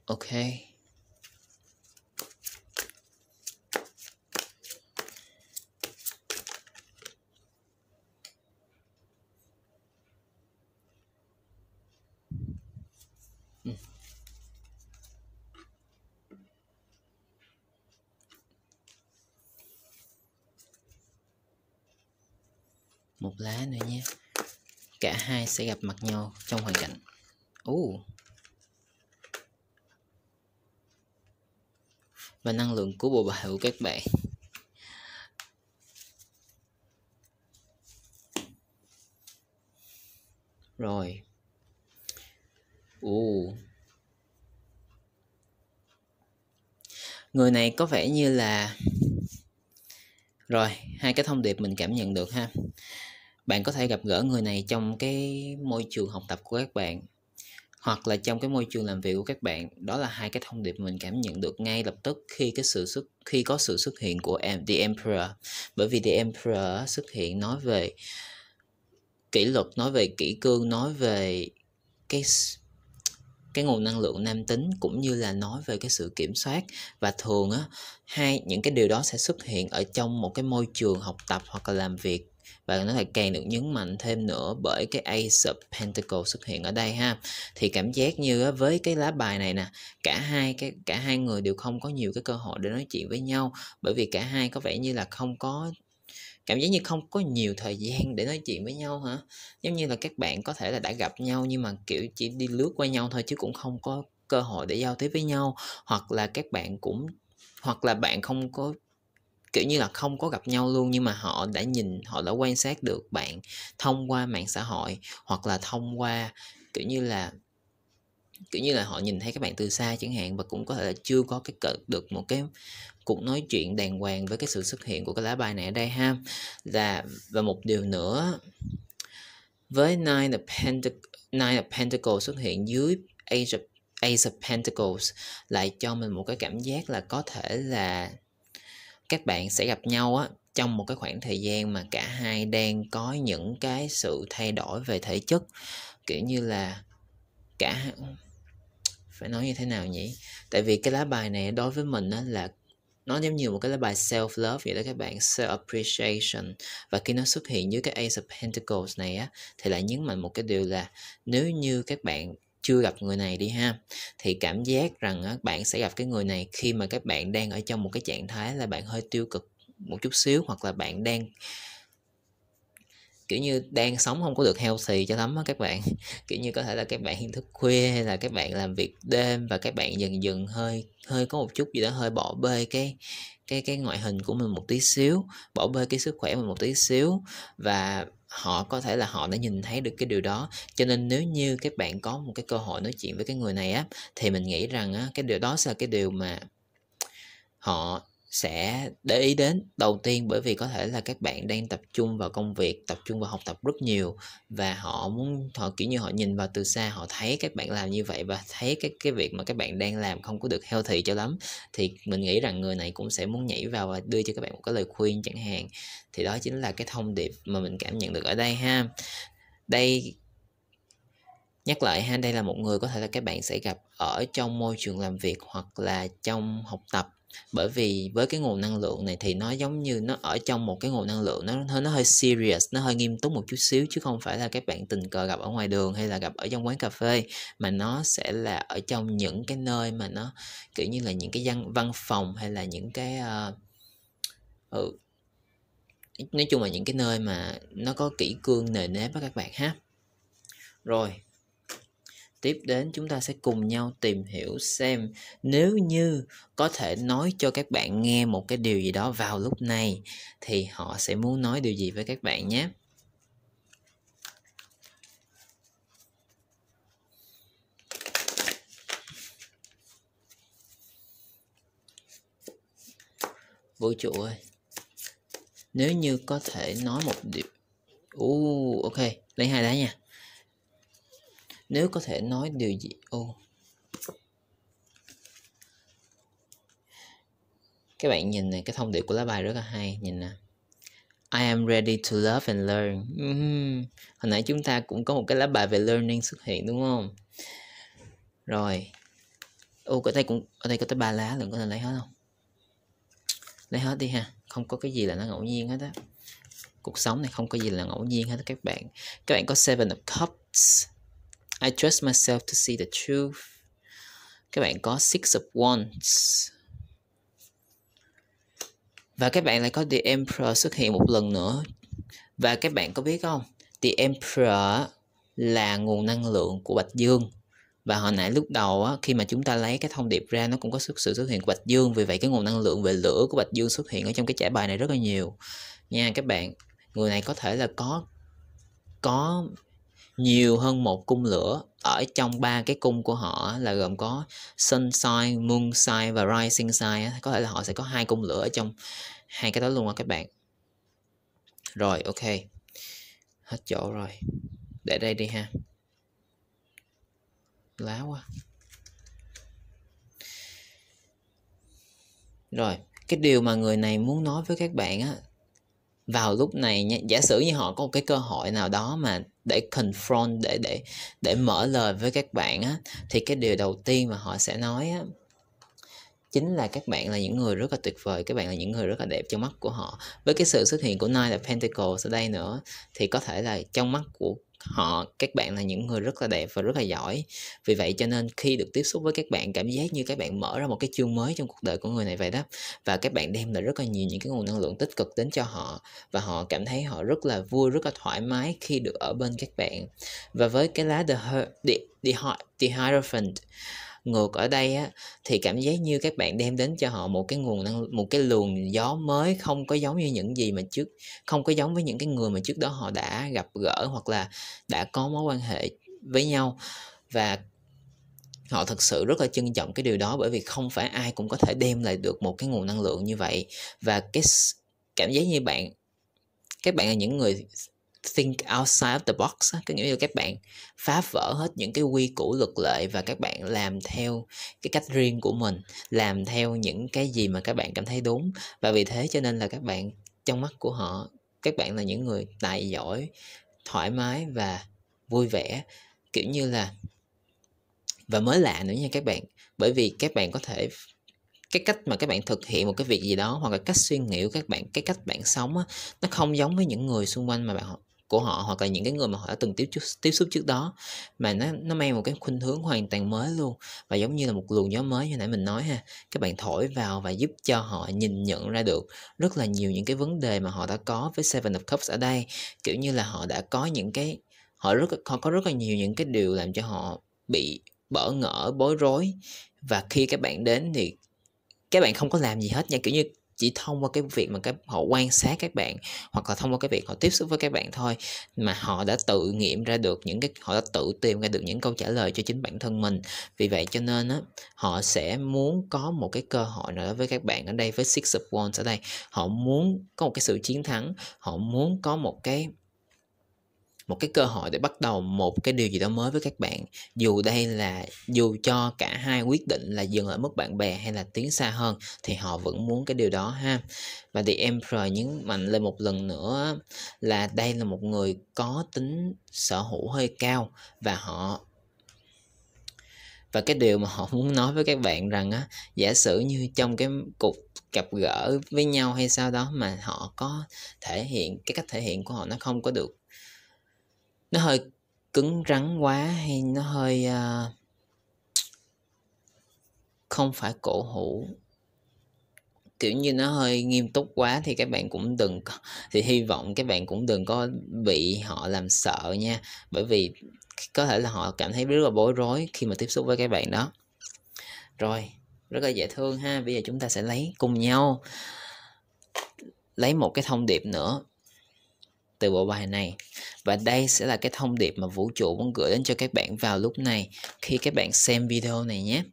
Ok một lá nữa nhé cả hai sẽ gặp mặt nhau trong hoàn cảnh u uh. và năng lượng của bộ bài của các bạn rồi u uh. người này có vẻ như là rồi, hai cái thông điệp mình cảm nhận được ha bạn có thể gặp gỡ người này trong cái môi trường học tập của các bạn, hoặc là trong cái môi trường làm việc của các bạn. Đó là hai cái thông điệp mình cảm nhận được ngay lập tức khi cái sự xuất, khi có sự xuất hiện của em, The Emperor. Bởi vì The Emperor xuất hiện nói về kỷ luật, nói về kỷ cương, nói về cái cái nguồn năng lượng nam tính, cũng như là nói về cái sự kiểm soát. Và thường á, hai, những cái điều đó sẽ xuất hiện ở trong một cái môi trường học tập hoặc là làm việc và nó lại càng được nhấn mạnh thêm nữa bởi cái Ace of Pentacle xuất hiện ở đây ha. Thì cảm giác như với cái lá bài này nè, cả hai cái, cả hai người đều không có nhiều cái cơ hội để nói chuyện với nhau. Bởi vì cả hai có vẻ như là không có, cảm giác như không có nhiều thời gian để nói chuyện với nhau hả? Giống như là các bạn có thể là đã gặp nhau nhưng mà, kiểu, chỉ đi lướt qua nhau thôi chứ cũng không có cơ hội để giao tiếp với nhau. Hoặc là các bạn cũng, hoặc là bạn không có kiểu như là không có gặp nhau luôn nhưng mà họ đã nhìn họ đã quan sát được bạn thông qua mạng xã hội hoặc là thông qua kiểu như là kiểu như là họ nhìn thấy các bạn từ xa chẳng hạn và cũng có thể là chưa có cái cỡ được một cái cuộc nói chuyện đàng hoàng với cái sự xuất hiện của cái lá bài này ở đây ha. Là và một điều nữa với nine of, Pentacles nine of Pentacles xuất hiện dưới Ace of, Ace of Pentacles lại cho mình một cái cảm giác là có thể là các bạn sẽ gặp nhau á trong một cái khoảng thời gian mà cả hai đang có những cái sự thay đổi về thể chất. Kiểu như là cả phải nói như thế nào nhỉ? Tại vì cái lá bài này đối với mình á, là nó giống như một cái lá bài self love vậy đó các bạn self appreciation và khi nó xuất hiện dưới cái ace of pentacles này á thì lại nhấn mạnh một cái điều là nếu như các bạn chưa gặp người này đi ha. Thì cảm giác rằng á, bạn sẽ gặp cái người này khi mà các bạn đang ở trong một cái trạng thái là bạn hơi tiêu cực một chút xíu hoặc là bạn đang kiểu như đang sống không có được healthy cho lắm á các bạn. Kiểu như có thể là các bạn thức khuya hay là các bạn làm việc đêm và các bạn dần dần hơi hơi có một chút gì đó hơi bỏ bê cái cái cái ngoại hình của mình một tí xíu bỏ bê cái sức khỏe mình một tí xíu. Và họ có thể là họ đã nhìn thấy được cái điều đó. Cho nên nếu như các bạn có một cái cơ hội nói chuyện với cái người này á, thì mình nghĩ rằng á, cái điều đó sẽ là cái điều mà họ sẽ để ý đến. Đầu tiên bởi vì có thể là các bạn đang tập trung vào công việc, tập trung vào học tập rất nhiều và họ muốn, họ, kiểu như, họ nhìn vào từ xa, họ thấy các bạn làm như vậy và thấy cái cái việc mà các bạn đang làm không có được healthy cho lắm, thì mình nghĩ rằng người này cũng sẽ muốn nhảy vào và đưa cho các bạn một cái lời khuyên chẳng hạn. Thì đó chính là cái thông điệp mà mình cảm nhận được ở đây ha. Đây, nhắc lại ha, đây là một người có thể là các bạn sẽ gặp ở trong môi trường làm việc hoặc là trong học tập bởi vì với cái nguồn năng lượng này thì nó giống như nó ở trong một cái nguồn năng lượng nó nó hơi serious nó hơi nghiêm túc một chút xíu chứ không phải là các bạn tình cờ gặp ở ngoài đường hay là gặp ở trong quán cà phê mà nó sẽ là ở trong những cái nơi mà nó kiểu như là những cái văn văn phòng hay là những cái uh, ừ, nói chung là những cái nơi mà nó có kỹ cương nề nếp với các bạn ha. Rồi tiếp đến chúng ta sẽ cùng nhau tìm hiểu xem nếu như có thể nói cho các bạn nghe một cái điều gì đó vào lúc này thì họ sẽ muốn nói điều gì với các bạn nhé. Vũ trụ ơi nếu như có thể nói một điều uh, ok lấy hai đá nha nếu có thể nói điều gì? Ô. Các bạn nhìn này, cái thông điệp của lá bài rất là hay, nhìn nè. I am ready to love and learn. Uhm. hồi nãy chúng ta cũng có một cái lá bài về learning xuất hiện, đúng không? Rồi. Ô ở đây cũng, ở đây có tới ba lá lần có thể lấy hết không? Lấy hết đi ha. Không có cái gì là nó ngẫu nhiên hết á. Cuộc sống này không có gì là ngẫu nhiên hết các bạn. Các bạn có seven of cups. I trust myself to see the truth. Các bạn có Six of Wands. Và các bạn lại có The Emperor xuất hiện một lần nữa. Và các bạn có biết không? The Emperor là nguồn năng lượng của Bạch Dương. Và hồi nãy lúc đầu á, khi mà chúng ta lấy cái thông điệp ra nó cũng có sự xuất hiện của Bạch Dương. Vì vậy cái nguồn năng lượng về lửa của Bạch Dương xuất hiện ở trong cái trải bài này rất là nhiều. Nha các bạn. Người này có thể là có có nhiều hơn một cung lửa. Ở trong ba cái cung của họ là gồm có sun sign, moon sign và rising sign có thể là họ sẽ có hai cung lửa ở trong hai cái đó luôn á các bạn. Rồi ok. Hết chỗ rồi. Để đây đi ha. Lá quá. Rồi cái điều mà người này muốn nói với các bạn á vào lúc này nha, giả sử như họ có một cái cơ hội nào đó mà để confront, để để để mở lời với các bạn á. Thì cái điều đầu tiên mà họ sẽ nói á, chính là các bạn là những người rất là tuyệt vời, các bạn là những người rất là đẹp trong mắt của họ. Với cái sự xuất hiện của Nine of Pentacles ở đây nữa, thì có thể là trong mắt của họ các bạn là những người rất là đẹp và rất là giỏi. Vì vậy cho nên khi được tiếp xúc với các bạn cảm giác như các bạn mở ra một cái chương mới trong cuộc đời của người này vậy đó. Và các bạn đem lại rất là nhiều những cái nguồn năng lượng tích cực đến cho họ. Và họ cảm thấy họ rất là vui rất là thoải mái khi được ở bên các bạn. Và với cái lá the, the, the, the Hierophant ngược ở đây á, thì cảm giác như các bạn đem đến cho họ một cái nguồn năng, một cái luồng gió mới, không có giống như những gì mà trước, không có giống với những cái người mà trước đó họ đã gặp gỡ hoặc là đã có mối quan hệ với nhau. Và họ thực sự rất là trân trọng cái điều đó, bởi vì không phải ai cũng có thể đem lại được một cái nguồn năng lượng như vậy. Và cái cảm giác như bạn, các bạn là những người think outside of the box có nghĩa là các bạn phá vỡ hết những cái quy củ luật lệ và các bạn làm theo cái cách riêng của mình làm theo những cái gì mà các bạn cảm thấy đúng. Và vì thế cho nên là các bạn trong mắt của họ các bạn là những người tài giỏi thoải mái và vui vẻ. Kiểu như là và mới lạ nữa nha các bạn bởi vì các bạn có thể cái cách mà các bạn thực hiện một cái việc gì đó hoặc là cách suy nghĩ của các bạn cái cách bạn sống á, nó không giống với những người xung quanh mà bạn của họ hoặc là những cái người mà họ đã từng tiếp xúc tiếp xúc trước đó. Mà nó nó mang một cái khuynh hướng hoàn toàn mới luôn. Và giống như là một luồng gió mới như nãy mình nói ha, các bạn thổi vào và giúp cho họ nhìn nhận ra được rất là nhiều những cái vấn đề mà họ đã có với Seven of Cups ở đây. Kiểu như là họ đã có những cái, họ rất, họ có rất là nhiều những cái điều làm cho họ bị bỡ ngỡ, bối rối. Và khi các bạn đến thì các bạn không có làm gì hết nha. Kiểu như chỉ thông qua cái việc mà các họ quan sát các bạn, hoặc là thông qua cái việc họ tiếp xúc với các bạn thôi, mà họ đã tự nghiệm ra được những cái, họ đã tự tìm ra được những câu trả lời cho chính bản thân mình. Vì vậy cho nên á, họ sẽ muốn có một cái cơ hội nào đó với các bạn ở đây, với six of wands ở đây. Họ muốn có một cái sự chiến thắng, họ muốn có một cái một cái cơ hội để bắt đầu một cái điều gì đó mới với các bạn. Dù đây là, dù cho cả hai quyết định là dừng ở mức bạn bè hay là tiến xa hơn, thì họ vẫn muốn cái điều đó ha. Và The Emperor nhấn mạnh lên một lần nữa là đây là một người có tính sở hữu hơi cao và họ, và cái điều mà họ muốn nói với các bạn rằng á, giả sử như trong cái cuộc gặp gỡ với nhau hay sao đó mà họ có thể hiện, cái cách thể hiện của họ nó không có được nó hơi cứng rắn quá hay nó hơi uh, không phải cổ hủ. Kiểu như nó hơi nghiêm túc quá thì các bạn cũng đừng có thì hy vọng các bạn cũng đừng có bị họ làm sợ nha. Bởi vì có thể là họ cảm thấy rất là bối rối khi mà tiếp xúc với các bạn đó. Rồi rất là dễ thương ha. Bây giờ chúng ta sẽ lấy cùng nhau lấy một cái thông điệp nữa từ bộ bài này. Và đây sẽ là cái thông điệp mà vũ trụ muốn gửi đến cho các bạn vào lúc này, khi các bạn xem video này nhé.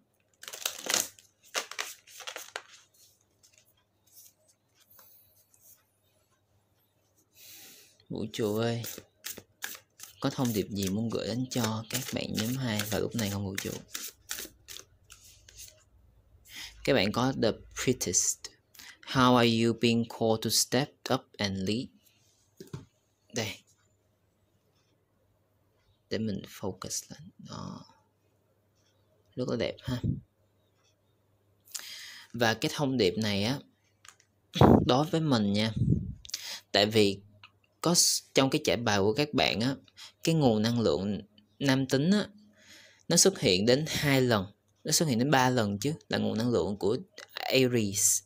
Vũ trụ ơi, có thông điệp gì muốn gửi đến cho các bạn nhóm 2 vào lúc này không vũ trụ? Các bạn có the prettiest. How are you being called to step up and lead đây để mình focus lên. Đó. Rất là đẹp ha. Và cái thông điệp này á, đối với mình nha, tại vì có trong cái trải bài của các bạn á, cái nguồn năng lượng nam tính á, nó xuất hiện đến hai lần, nó xuất hiện đến ba lần chứ, là nguồn năng lượng của Aries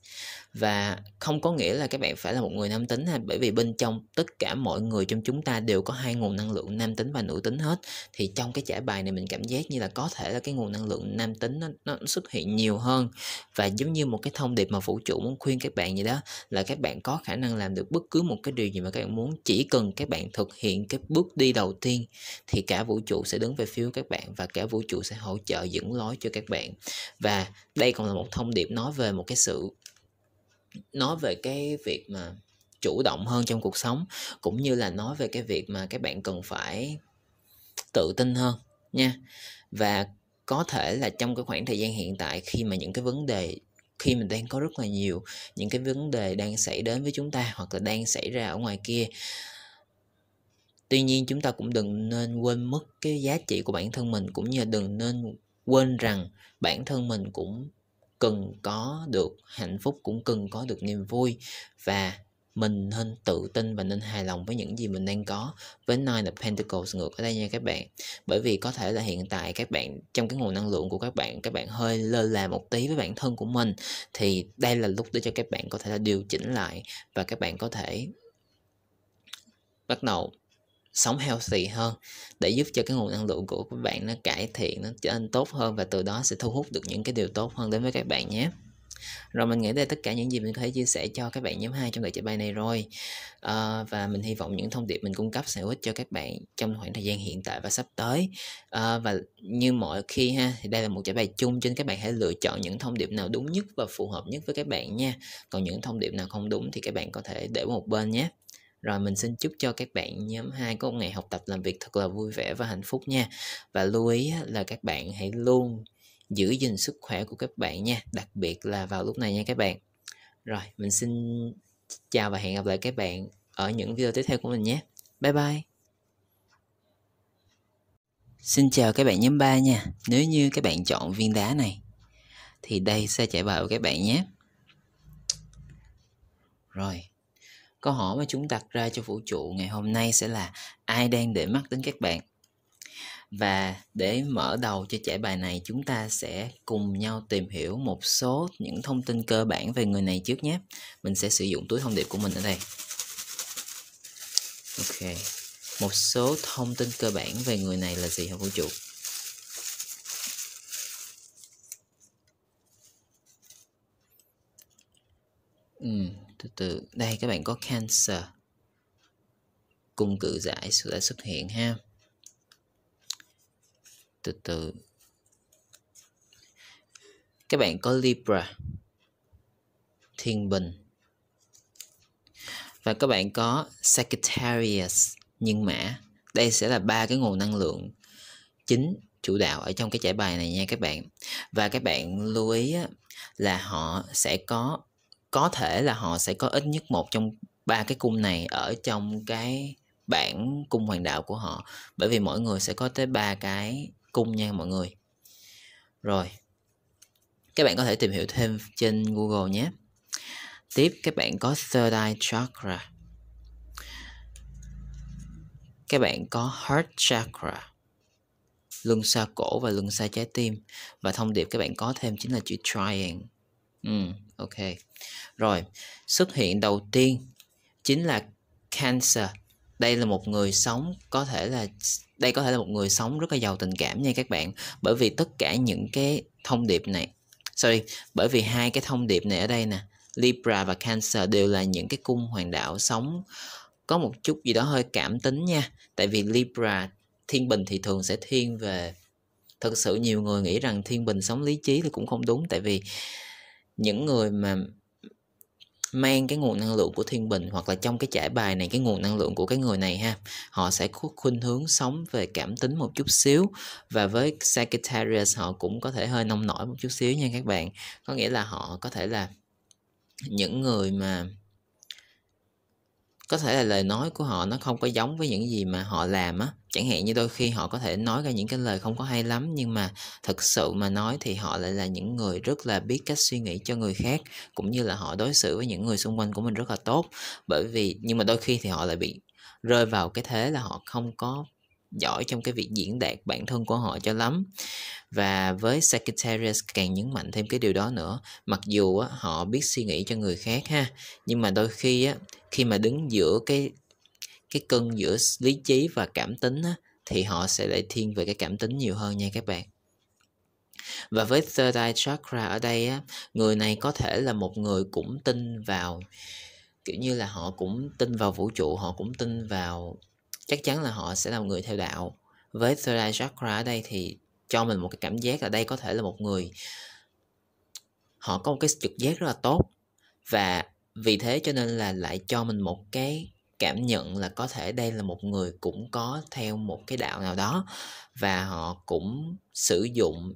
và không có nghĩa là các bạn phải là một người nam tính ha bởi vì bên trong tất cả mọi người trong chúng ta đều có hai nguồn năng lượng nam tính và nữ tính hết. Thì trong cái trải bài này mình cảm giác như là có thể là cái nguồn năng lượng nam tính nó, nó xuất hiện nhiều hơn. Và giống như một cái thông điệp mà vũ trụ muốn khuyên các bạn vậy đó là các bạn có khả năng làm được bất cứ một cái điều gì mà các bạn muốn chỉ cần các bạn thực hiện cái bước đi đầu tiên thì cả vũ trụ sẽ đứng về phía các bạn và cả vũ trụ sẽ hỗ trợ dẫn lối cho các bạn. Và đây còn là một thông điệp nói về một cái sự nói về cái việc mà chủ động hơn trong cuộc sống, cũng như là nói về cái việc mà các bạn cần phải tự tin hơn nha. Và có thể là trong cái khoảng thời gian hiện tại, khi mà những cái vấn đề, khi mình đang có rất là nhiều những cái vấn đề đang xảy đến với chúng ta hoặc là đang xảy ra ở ngoài kia, tuy nhiên chúng ta cũng đừng nên quên mất cái giá trị của bản thân mình, cũng như là đừng nên quên rằng bản thân mình cũng cần có được hạnh phúc, cũng cần có được niềm vui. Và mình nên tự tin và nên hài lòng với những gì mình đang có. Với Nine of Pentacles ngược ở đây nha các bạn. Bởi vì có thể là hiện tại các bạn, trong cái nguồn năng lượng của các bạn các bạn hơi lơ là một tí với bản thân của mình, thì đây là lúc để cho các bạn có thể là điều chỉnh lại và các bạn có thể bắt đầu sống healthy hơn để giúp cho cái nguồn năng lượng của các bạn nó cải thiện nó trở nên tốt hơn và từ đó sẽ thu hút được những cái điều tốt hơn đến với các bạn nhé. Rồi mình nghĩ đây tất cả những gì mình có thể chia sẻ cho các bạn nhóm 2 trong đợt chạy bài này rồi. À, và mình hy vọng những thông điệp mình cung cấp sẽ hữu ích cho các bạn trong khoảng thời gian hiện tại và sắp tới. À, và như mọi khi ha thì đây là một giải bài chung cho nên các bạn hãy lựa chọn những thông điệp nào đúng nhất và phù hợp nhất với các bạn nha. Còn những thông điệp nào không đúng thì các bạn có thể để một bên nhé rồi mình xin chúc cho các bạn nhóm 2 có một ngày học tập làm việc thật là vui vẻ và hạnh phúc nha. Và lưu ý là các bạn hãy luôn giữ gìn sức khỏe của các bạn nha, đặc biệt là vào lúc này nha các bạn. Rồi, mình xin chào và hẹn gặp lại các bạn ở những video tiếp theo của mình nhé bye bye Xin chào các bạn nhóm 3 nha Nếu như các bạn chọn viên đá này Thì đây sẽ chạy bài của các bạn nhé Rồi Câu hỏi mà chúng đặt ra cho vũ trụ ngày hôm nay sẽ là Ai đang để mắt đến các bạn? Và để mở đầu cho trải bài này chúng ta sẽ cùng nhau tìm hiểu một số những thông tin cơ bản về người này trước nhé. Mình sẽ sử dụng túi thông điệp của mình ở đây. Ok. Một số thông tin cơ bản về người này là gì hả vũ trụ? Ừ, từ từ, đây các bạn có cancer. Cung cự giải sẽ xuất hiện ha. Từ từ. Các bạn có Libra, Thiên Bình. Và các bạn có Sagittarius, Nhân Mã. Đây sẽ là ba cái nguồn năng lượng chính chủ đạo ở trong cái giải bài này nha các bạn. Và các bạn lưu ý là họ sẽ có có thể là họ sẽ có ít nhất một trong ba cái cung này ở trong cái bản cung hoàng đạo của họ. Bởi vì mỗi người sẽ có tới ba cái cung nha mọi người. Rồi, các bạn có thể tìm hiểu thêm trên Google nhé. Tiếp, các bạn có third eye chakra. Các bạn có heart chakra lưng xa cổ và lưng xa trái tim. Và thông điệp các bạn có thêm chính là chữ triangle ừ, ok. Rồi xuất hiện đầu tiên chính là cancer. Đây là một người sống có thể là đây có thể là một người sống rất là giàu tình cảm nha các bạn. Bởi vì tất cả những cái thông điệp này sorry bởi vì hai cái thông điệp này ở đây nè Libra và Cancer đều là những cái cung hoàng đạo sống có một chút gì đó hơi cảm tính nha. Tại vì Libra thiên bình thì thường sẽ thiên về thật sự nhiều người nghĩ rằng thiên bình sống lý trí thì cũng không đúng. Tại vì những người mà mang cái nguồn năng lượng của thiên bình hoặc là trong cái trải bài này, cái nguồn năng lượng của cái người này ha, họ sẽ có khuynh hướng sống về cảm tính một chút xíu. Và với Sagittarius họ cũng có thể hơi nông nổi một chút xíu nha các bạn. Có nghĩa là họ có thể là những người mà có thể là lời nói của họ nó không có giống với những gì mà họ làm á. Chẳng hạn như đôi khi họ có thể nói ra những cái lời không có hay lắm, nhưng mà thực sự mà nói thì họ lại là những người rất là biết cách suy nghĩ cho người khác, cũng như là họ đối xử với những người xung quanh của mình rất là tốt. Bởi vì, nhưng mà đôi khi thì họ lại bị rơi vào cái thế là họ không có giỏi trong cái việc diễn đạt bản thân của họ cho lắm. Và với Sagittarius càng nhấn mạnh thêm cái điều đó nữa. Mặc dù á, họ biết suy nghĩ cho người khác ha nhưng mà đôi khi á, khi mà đứng giữa cái cái cân giữa lý trí và cảm tính á, thì họ sẽ lại thiên về cái cảm tính nhiều hơn nha các bạn. Và với third eye chakra ở đây á, người này có thể là một người cũng tin vào kiểu như là họ cũng tin vào vũ trụ họ cũng tin vào chắc chắn là họ sẽ là một người theo đạo. Với third eye chakra ở đây thì cho mình một cái cảm giác là đây có thể là một người, họ có một cái trực giác rất là tốt. Và vì thế cho nên là lại cho mình một cái cảm nhận là có thể đây là một người cũng có theo một cái đạo nào đó. Và họ cũng sử dụng,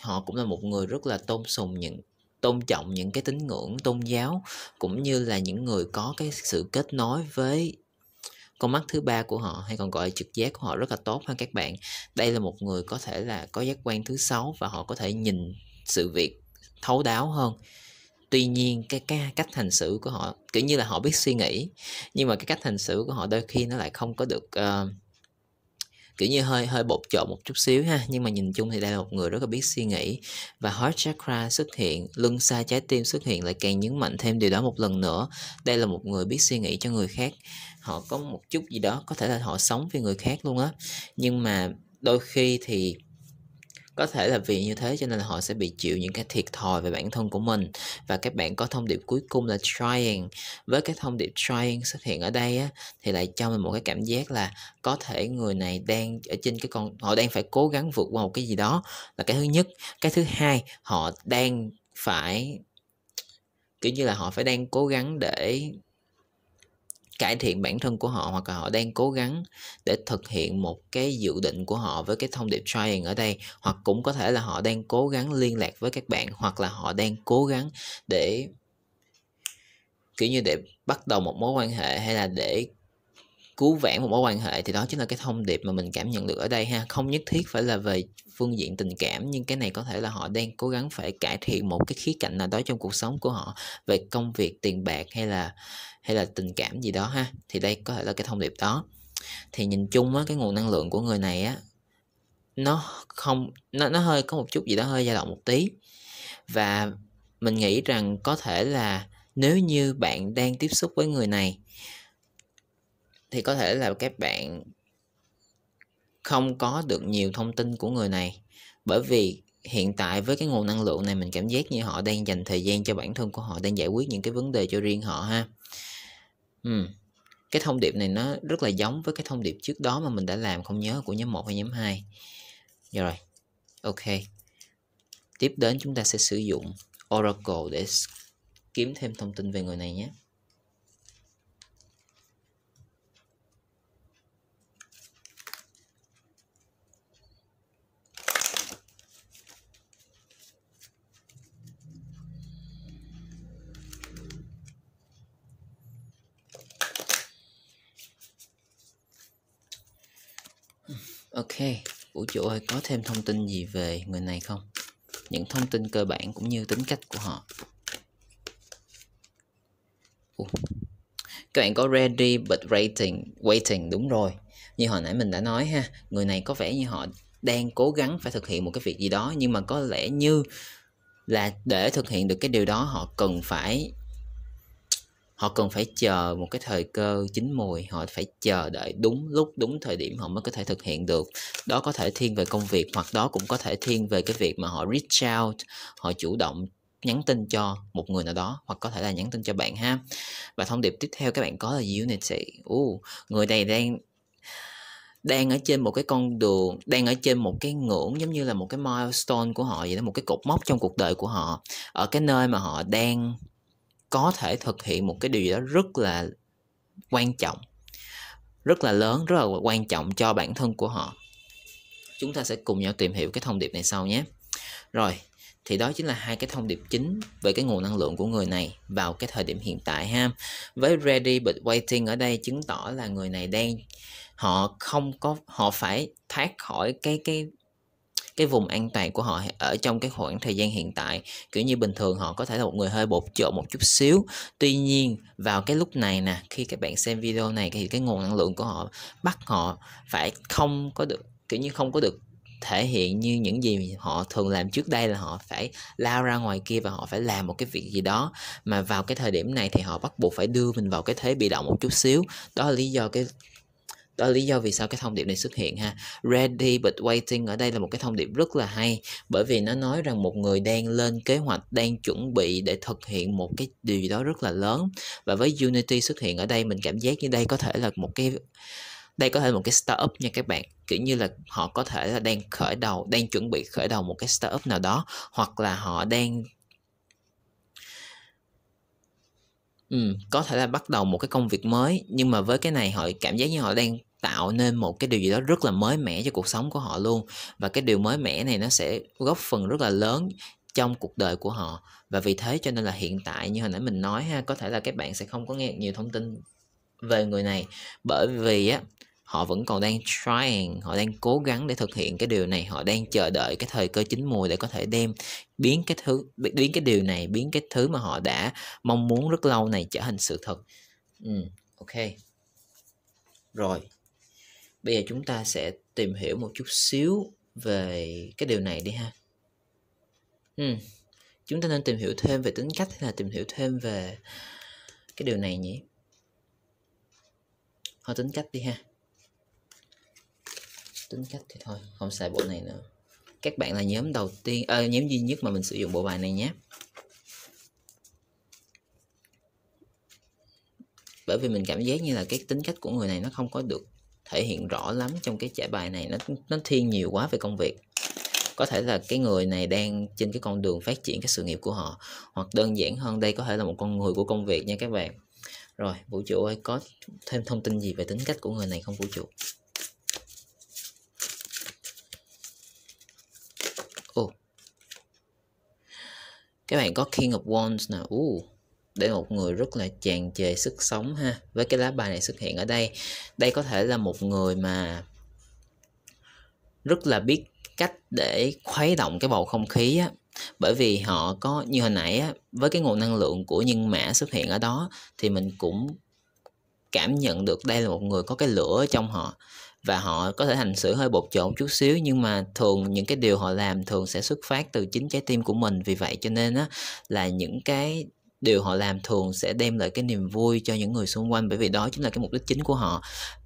họ cũng là một người rất là tôn sùng những, tôn trọng những cái tín ngưỡng, tôn giáo, cũng như là những người có cái sự kết nối với con mắt thứ ba của họ hay còn gọi là trực giác của họ rất là tốt ha các bạn. Đây là một người có thể là có giác quan thứ sáu và họ có thể nhìn sự việc thấu đáo hơn. Tuy nhiên cái, cái cách hành xử của họ kiểu như là họ biết suy nghĩ nhưng mà cái cách hành xử của họ đôi khi nó lại không có được uh, kiểu như hơi hơi bột trộn một chút xíu ha, nhưng mà nhìn chung thì đây là một người rất là biết suy nghĩ. Và heart chakra xuất hiện, lưng xa trái tim xuất hiện lại càng nhấn mạnh thêm điều đó một lần nữa. Đây là một người biết suy nghĩ cho người khác. Họ có một chút gì đó, có thể là họ sống vì người khác luôn á. Nhưng mà đôi khi thì có thể là vì như thế cho nên là họ sẽ bị chịu những cái thiệt thòi về bản thân của mình. Và các bạn có thông điệp cuối cùng là trying. Với cái thông điệp trying xuất hiện ở đây á, thì lại cho mình một cái cảm giác là có thể người này đang ở trên cái con, họ đang phải cố gắng vượt qua một cái gì đó là cái thứ nhất. Cái thứ hai, họ đang phải, kiểu như là, họ phải đang cố gắng để cải thiện bản thân của họ hoặc là họ đang cố gắng để thực hiện một cái dự định của họ với cái thông điệp trying ở đây, hoặc cũng có thể là họ đang cố gắng liên lạc với các bạn, hoặc là họ đang cố gắng để, kiểu như, để bắt đầu một mối quan hệ hay là để cứu vãn một mối quan hệ thì đó chính là cái thông điệp mà mình cảm nhận được ở đây ha. Không nhất thiết phải là về phương diện tình cảm, nhưng cái này có thể là họ đang cố gắng phải cải thiện một cái khía cạnh nào đó trong cuộc sống của họ về công việc, tiền bạc hay là hay là tình cảm gì đó ha, thì đây có thể là cái thông điệp đó. Thì nhìn chung á, cái nguồn năng lượng của người này á, nó không, nó nó hơi có một chút gì đó hơi dao động một tí. Và mình nghĩ rằng có thể là nếu như bạn đang tiếp xúc với người này, thì có thể là các bạn không có được nhiều thông tin của người này. Bởi vì hiện tại với cái nguồn năng lượng này, mình cảm giác như họ đang dành thời gian cho bản thân của họ, đang giải quyết những cái vấn đề cho riêng họ ha ừ. cái thông điệp này nó rất là giống với cái thông điệp trước đó mà mình đã làm, không nhớ, của nhóm 1 hay nhóm 2 dạ rồi, ok. Tiếp đến chúng ta sẽ sử dụng Oracle để kiếm thêm thông tin về người này nhé. Ok, vũ trụ ơi có thêm thông tin gì về người này không? Những thông tin cơ bản cũng như tính cách của họ. Ủa. Các bạn có ready but waiting, waiting đúng rồi. Như hồi nãy mình đã nói ha, người này có vẻ như họ đang cố gắng phải thực hiện một cái việc gì đó nhưng mà có lẽ như là để thực hiện được cái điều đó họ cần phải họ cần phải chờ một cái thời cơ chín mùi họ phải chờ đợi đúng lúc đúng thời điểm họ mới có thể thực hiện được. Đó có thể thiên về công việc hoặc đó cũng có thể thiên về cái việc mà họ reach out họ chủ động nhắn tin cho một người nào đó hoặc có thể là nhắn tin cho bạn ha. Và thông điệp tiếp theo các bạn có là unity uh, người này đang đang ở trên một cái con đường đang ở trên một cái ngưỡng giống như là một cái milestone của họ vậy đó một cái cột mốc trong cuộc đời của họ. Ở cái nơi mà họ đang có thể thực hiện một cái điều gì đó rất là quan trọng, rất là lớn, rất là quan trọng cho bản thân của họ. Chúng ta sẽ cùng nhau tìm hiểu cái thông điệp này sau nhé. Rồi, thì đó chính là hai cái thông điệp chính về cái nguồn năng lượng của người này vào cái thời điểm hiện tại ha. Với ready but waiting ở đây chứng tỏ là người này đang, họ không có, họ phải thoát khỏi cái cái cái vùng an toàn của họ ở trong cái khoảng thời gian hiện tại. Kiểu như bình thường họ có thể là một người hơi bột trộn một chút xíu. Tuy nhiên, vào cái lúc này nè, khi các bạn xem video này thì cái nguồn năng lượng của họ, bắt họ phải không có được, kiểu như không có được thể hiện như những gì họ thường làm trước đây là họ phải lao ra ngoài kia và họ phải làm một cái việc gì đó. Mà vào cái thời điểm này thì họ bắt buộc phải đưa mình vào cái thế bị động một chút xíu. Đó là lý do cái đó là lý do vì sao cái thông điệp này xuất hiện ha. Ready but waiting ở đây là một cái thông điệp rất là hay, bởi vì nó nói rằng một người đang lên kế hoạch, đang chuẩn bị để thực hiện một cái điều gì đó rất là lớn. Và với unity xuất hiện ở đây, mình cảm giác như đây có thể là một cái, đây có thể là một cái startup nha các bạn. Kiểu như là họ có thể là đang khởi đầu, đang chuẩn bị khởi đầu một cái startup nào đó, hoặc là họ đang Ừ, có thể là bắt đầu một cái công việc mới nhưng mà với cái này họ cảm giác như họ đang tạo nên một cái điều gì đó rất là mới mẻ cho cuộc sống của họ luôn. Và cái điều mới mẻ này nó sẽ góp phần rất là lớn trong cuộc đời của họ. Và vì thế cho nên là hiện tại như hồi nãy mình nói ha có thể là các bạn sẽ không có nghe nhiều thông tin về người này. Bởi vì á họ vẫn còn đang trying họ đang cố gắng để thực hiện cái điều này họ đang chờ đợi cái thời cơ chín mùi để có thể đem biến cái thứ biến cái điều này biến cái thứ mà họ đã mong muốn rất lâu này trở thành sự thật. Ừ, ok. Rồi bây giờ chúng ta sẽ tìm hiểu một chút xíu về cái điều này đi ha. Ừ. chúng ta nên tìm hiểu thêm về tính cách hay là tìm hiểu thêm về cái điều này nhỉ? Thôi tính cách đi ha tính cách thì thôi không xài bộ này nữa. Các bạn là nhóm đầu tiên à, nhóm duy nhất mà mình sử dụng bộ bài này nhé. Bởi vì mình cảm giác như là cái tính cách của người này nó không có được thể hiện rõ lắm trong cái trải bài này nó nó thiên nhiều quá về công việc. Có thể là cái người này đang trên cái con đường phát triển cái sự nghiệp của họ hoặc đơn giản hơn đây có thể là một con người của công việc nha các bạn. Rồi vũ trụ ơi có thêm thông tin gì về tính cách của người này không vũ trụ? Các bạn có King of Wands nè. Uh, là một người rất là tràn trề sức sống ha. Với cái lá bài này xuất hiện ở đây. Đây có thể là một người mà rất là biết cách để khuấy động cái bầu không khí á. Bởi vì họ có như hồi nãy á, với cái nguồn năng lượng của nhân mã xuất hiện ở đó thì mình cũng cảm nhận được đây là một người có cái lửa ở trong họ và họ có thể hành xử hơi bột trộn chút xíu, nhưng mà thường những cái điều họ làm thường sẽ xuất phát từ chính trái tim của mình. Vì vậy cho nên á, là những cái điều họ làm thường sẽ đem lại cái niềm vui cho những người xung quanh, bởi vì đó chính là cái mục đích chính của họ.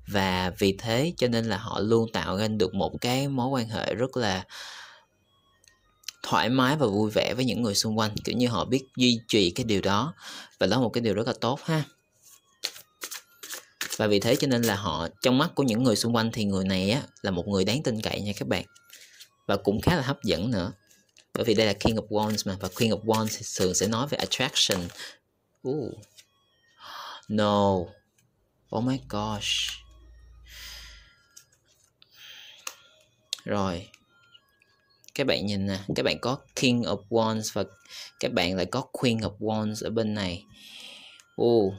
Và vì thế cho nên là họ luôn tạo nên được một cái mối quan hệ rất là thoải mái và vui vẻ với những người xung quanh, kiểu như họ biết duy trì cái điều đó, và đó là một cái điều rất là tốt ha và vì thế cho nên là họ, trong mắt của những người xung quanh thì người này á, là một người đáng tin cậy nha các bạn. Và cũng khá là hấp dẫn nữa. Bởi vì đây là King of Wands mà, và Queen of Wands thường sẽ nói về attraction. Ooh. no. Oh my gosh. Rồi. Các bạn nhìn nè, các bạn có King of Wands và các bạn lại có Queen of Wands ở bên này. Ooh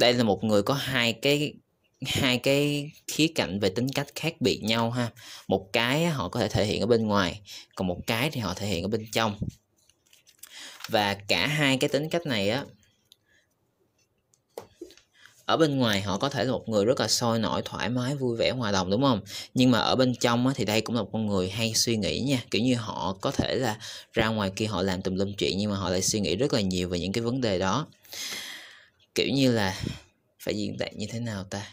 đây là một người có hai cái hai cái khía cạnh về tính cách khác biệt nhau ha. Một cái họ có thể thể hiện ở bên ngoài còn một cái thì họ thể hiện ở bên trong. Và cả hai cái tính cách này á ở bên ngoài họ có thể là một người rất là sôi nổi thoải mái vui vẻ hòa đồng đúng không? Nhưng mà ở bên trong á, thì đây cũng là một con người hay suy nghĩ nha. Kiểu như họ có thể là ra ngoài kia họ làm tùm lum chuyện nhưng mà họ lại suy nghĩ rất là nhiều về những cái vấn đề đó kiểu như là phải diễn đạt như thế nào ta?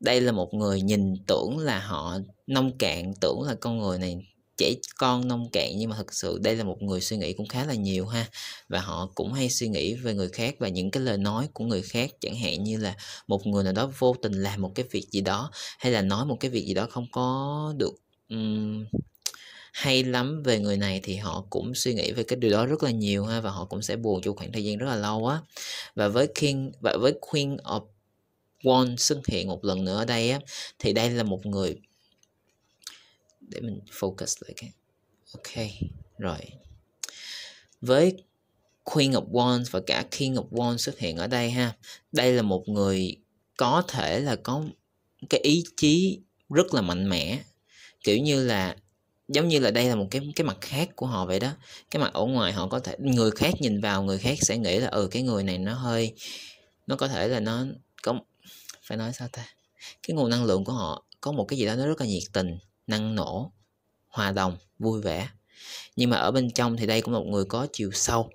Đây là một người nhìn tưởng là họ nông cạn tưởng là con người này trẻ con nông cạn nhưng mà thực sự đây là một người suy nghĩ cũng khá là nhiều ha. Và họ cũng hay suy nghĩ về người khác và những cái lời nói của người khác chẳng hạn như là một người nào đó vô tình làm một cái việc gì đó hay là nói một cái việc gì đó không có được um, hay lắm. Về người này thì họ cũng suy nghĩ về cái điều đó rất là nhiều ha, và họ cũng sẽ buồn trong khoảng thời gian rất là lâu á. Và với King, và với Queen of One xuất hiện một lần nữa ở đây á, thì đây là một người để mình focus lại cái, ok, rồi. Với Queen of Wands và cả King of Wands xuất hiện ở đây ha, đây là một người có thể là có cái ý chí rất là mạnh mẽ. Kiểu như là giống như là đây là một cái cái mặt khác của họ vậy đó. Cái mặt ở ngoài họ có thể, người khác nhìn vào, người khác sẽ nghĩ là ừ cái người này nó hơi, nó có thể là nó có, phải nói sao ta? Cái nguồn năng lượng của họ có một cái gì đó nó rất là nhiệt tình, năng nổ, hòa đồng, vui vẻ. Nhưng mà ở bên trong thì đây cũng là một người có chiều sâu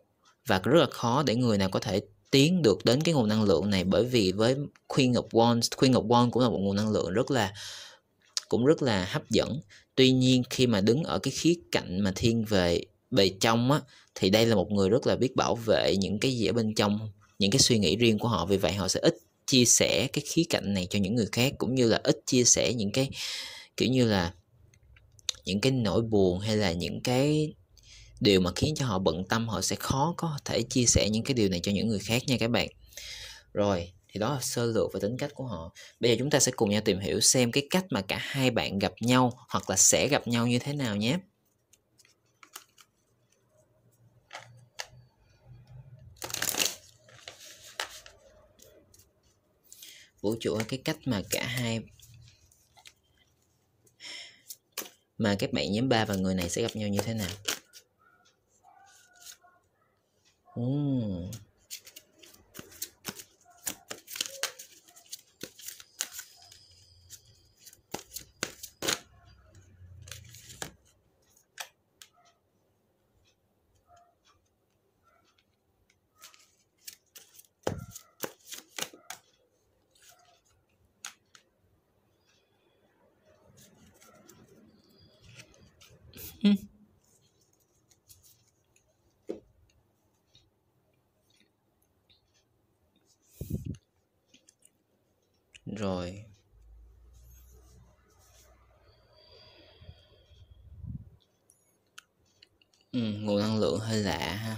và rất là khó để người nào có thể tiến được đến cái nguồn năng lượng này bởi vì với Queen of Wands, Queen of Wands cũng là một nguồn năng lượng rất là, cũng rất là hấp dẫn tuy nhiên, khi mà đứng ở cái khía cạnh mà thiên về, bề trong á, thì đây là một người rất là biết bảo vệ những cái gì ở bên trong, những cái suy nghĩ riêng của họ. Vì vậy, họ sẽ ít chia sẻ cái khía cạnh này cho những người khác, cũng như là ít chia sẻ những cái, kiểu như là, những cái nỗi buồn hay là những cái điều mà khiến cho họ bận tâm. Họ sẽ khó có thể chia sẻ những cái điều này cho những người khác nha các bạn. Rồi thì đó là sơ lược về tính cách của họ. Bây giờ chúng ta sẽ cùng nhau tìm hiểu xem cái cách mà cả hai bạn gặp nhau hoặc là sẽ gặp nhau như thế nào nhé. Vũ trụ cái cách mà cả hai, mà các bạn nhóm ba và người này sẽ gặp nhau như thế nào? Uhm. rồi ừ, nguồn năng lượng hơi lạ ha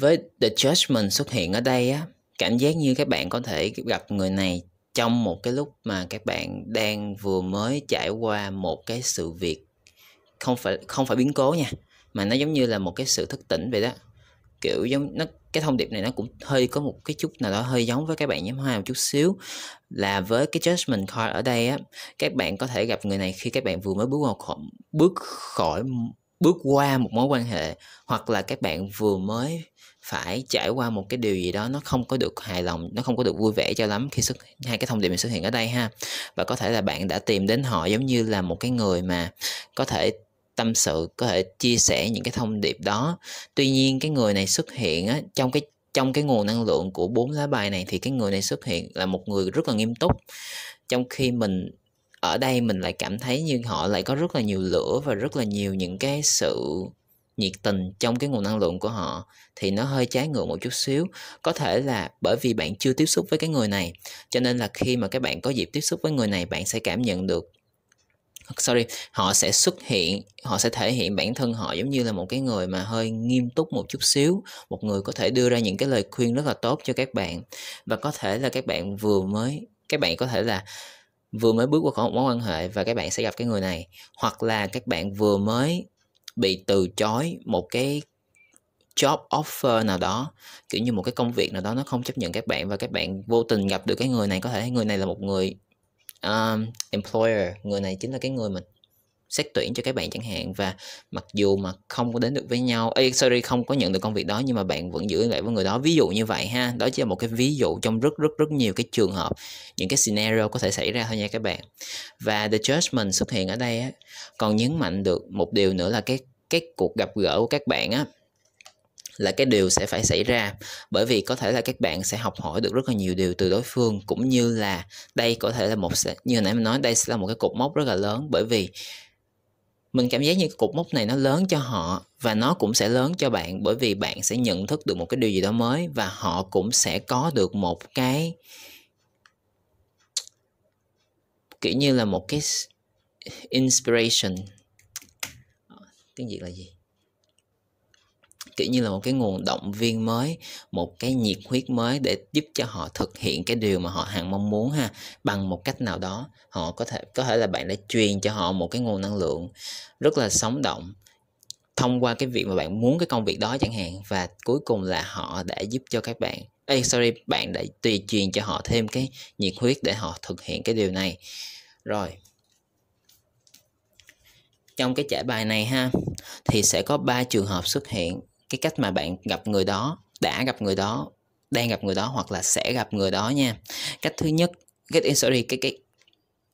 với the judgment xuất hiện ở đây á cảm giác như các bạn có thể gặp người này trong một cái lúc mà các bạn đang vừa mới trải qua một cái sự việc không phải không phải biến cố nha mà nó giống như là một cái sự thức tỉnh vậy đó. Kiểu giống nó cái thông điệp này nó cũng hơi có một cái chút nào đó hơi giống với các bạn nhóm hai một chút xíu. Là với cái judgment card ở đây á các bạn có thể gặp người này khi các bạn vừa mới bước vào khỏi, bước khỏi bước qua một mối quan hệ, hoặc là các bạn vừa mới phải trải qua một cái điều gì đó nó không có được hài lòng, nó không có được vui vẻ cho lắm khi xuất, hai cái thông điệp này xuất hiện ở đây ha. Và có thể là bạn đã tìm đến họ giống như là một cái người mà có thể tâm sự, có thể chia sẻ những cái thông điệp đó. Tuy nhiên cái người này xuất hiện á, trong cái trong cái nguồn năng lượng của bốn lá bài này thì cái người này xuất hiện là một người rất là nghiêm túc. Trong khi mình ở đây mình lại cảm thấy như họ lại có rất là nhiều lửa và rất là nhiều những cái sự nhiệt tình trong cái nguồn năng lượng của họ, thì nó hơi trái ngược một chút xíu. Có thể là bởi vì bạn chưa tiếp xúc với cái người này, cho nên là khi mà các bạn có dịp tiếp xúc với người này, bạn sẽ cảm nhận được, sorry, họ sẽ xuất hiện, họ sẽ thể hiện bản thân họ giống như là một cái người mà hơi nghiêm túc một chút xíu, một người có thể đưa ra những cái lời khuyên rất là tốt cho các bạn. Và có thể là các bạn vừa mới, các bạn có thể là vừa mới bước qua khỏi một mối quan hệ và các bạn sẽ gặp cái người này hoặc là các bạn vừa mới bị từ chối một cái job offer nào đó kiểu như một cái công việc nào đó nó không chấp nhận các bạn và các bạn vô tình gặp được cái người này có thể người này là một người um, employer người này chính là cái người mình xét tuyển cho các bạn chẳng hạn. Và mặc dù mà không có đến được với nhau ấy sorry không có nhận được công việc đó nhưng mà bạn vẫn giữ lại với người đó. Ví dụ như vậy ha đó chỉ là một cái ví dụ trong rất rất rất nhiều cái trường hợp những cái scenario có thể xảy ra thôi nha các bạn. Và the judgment xuất hiện ở đây á, còn nhấn mạnh được một điều nữa là cái cái cuộc gặp gỡ của các bạn á là cái điều sẽ phải xảy ra. Bởi vì có thể là các bạn sẽ học hỏi được rất là nhiều điều từ đối phương cũng như là đây có thể là một như nãy mình nói đây sẽ là một cái cột mốc rất là lớn. Bởi vì mình cảm giác như cục mốc này nó lớn cho họ và nó cũng sẽ lớn cho bạn bởi vì bạn sẽ nhận thức được một cái điều gì đó mới và họ cũng sẽ có được một cái, kiểu như là một cái inspiration. Ờ, tiếng việt là gì? Kiểu như là một cái nguồn động viên mới một cái nhiệt huyết mới để giúp cho họ thực hiện cái điều mà họ hằng mong muốn ha. Bằng một cách nào đó họ có thể có thể là bạn đã truyền cho họ một cái nguồn năng lượng rất là sống động thông qua cái việc mà bạn muốn cái công việc đó chẳng hạn và cuối cùng là họ đã giúp cho các bạn Ê, sorry bạn đã tùy truyền cho họ thêm cái nhiệt huyết để họ thực hiện cái điều này. Rồi. Trong cái trải bài này ha thì sẽ có ba trường hợp xuất hiện cái cách mà bạn gặp người đó đã gặp người đó đang gặp người đó hoặc là sẽ gặp người đó nha. Cách thứ nhất cái sorry cái cái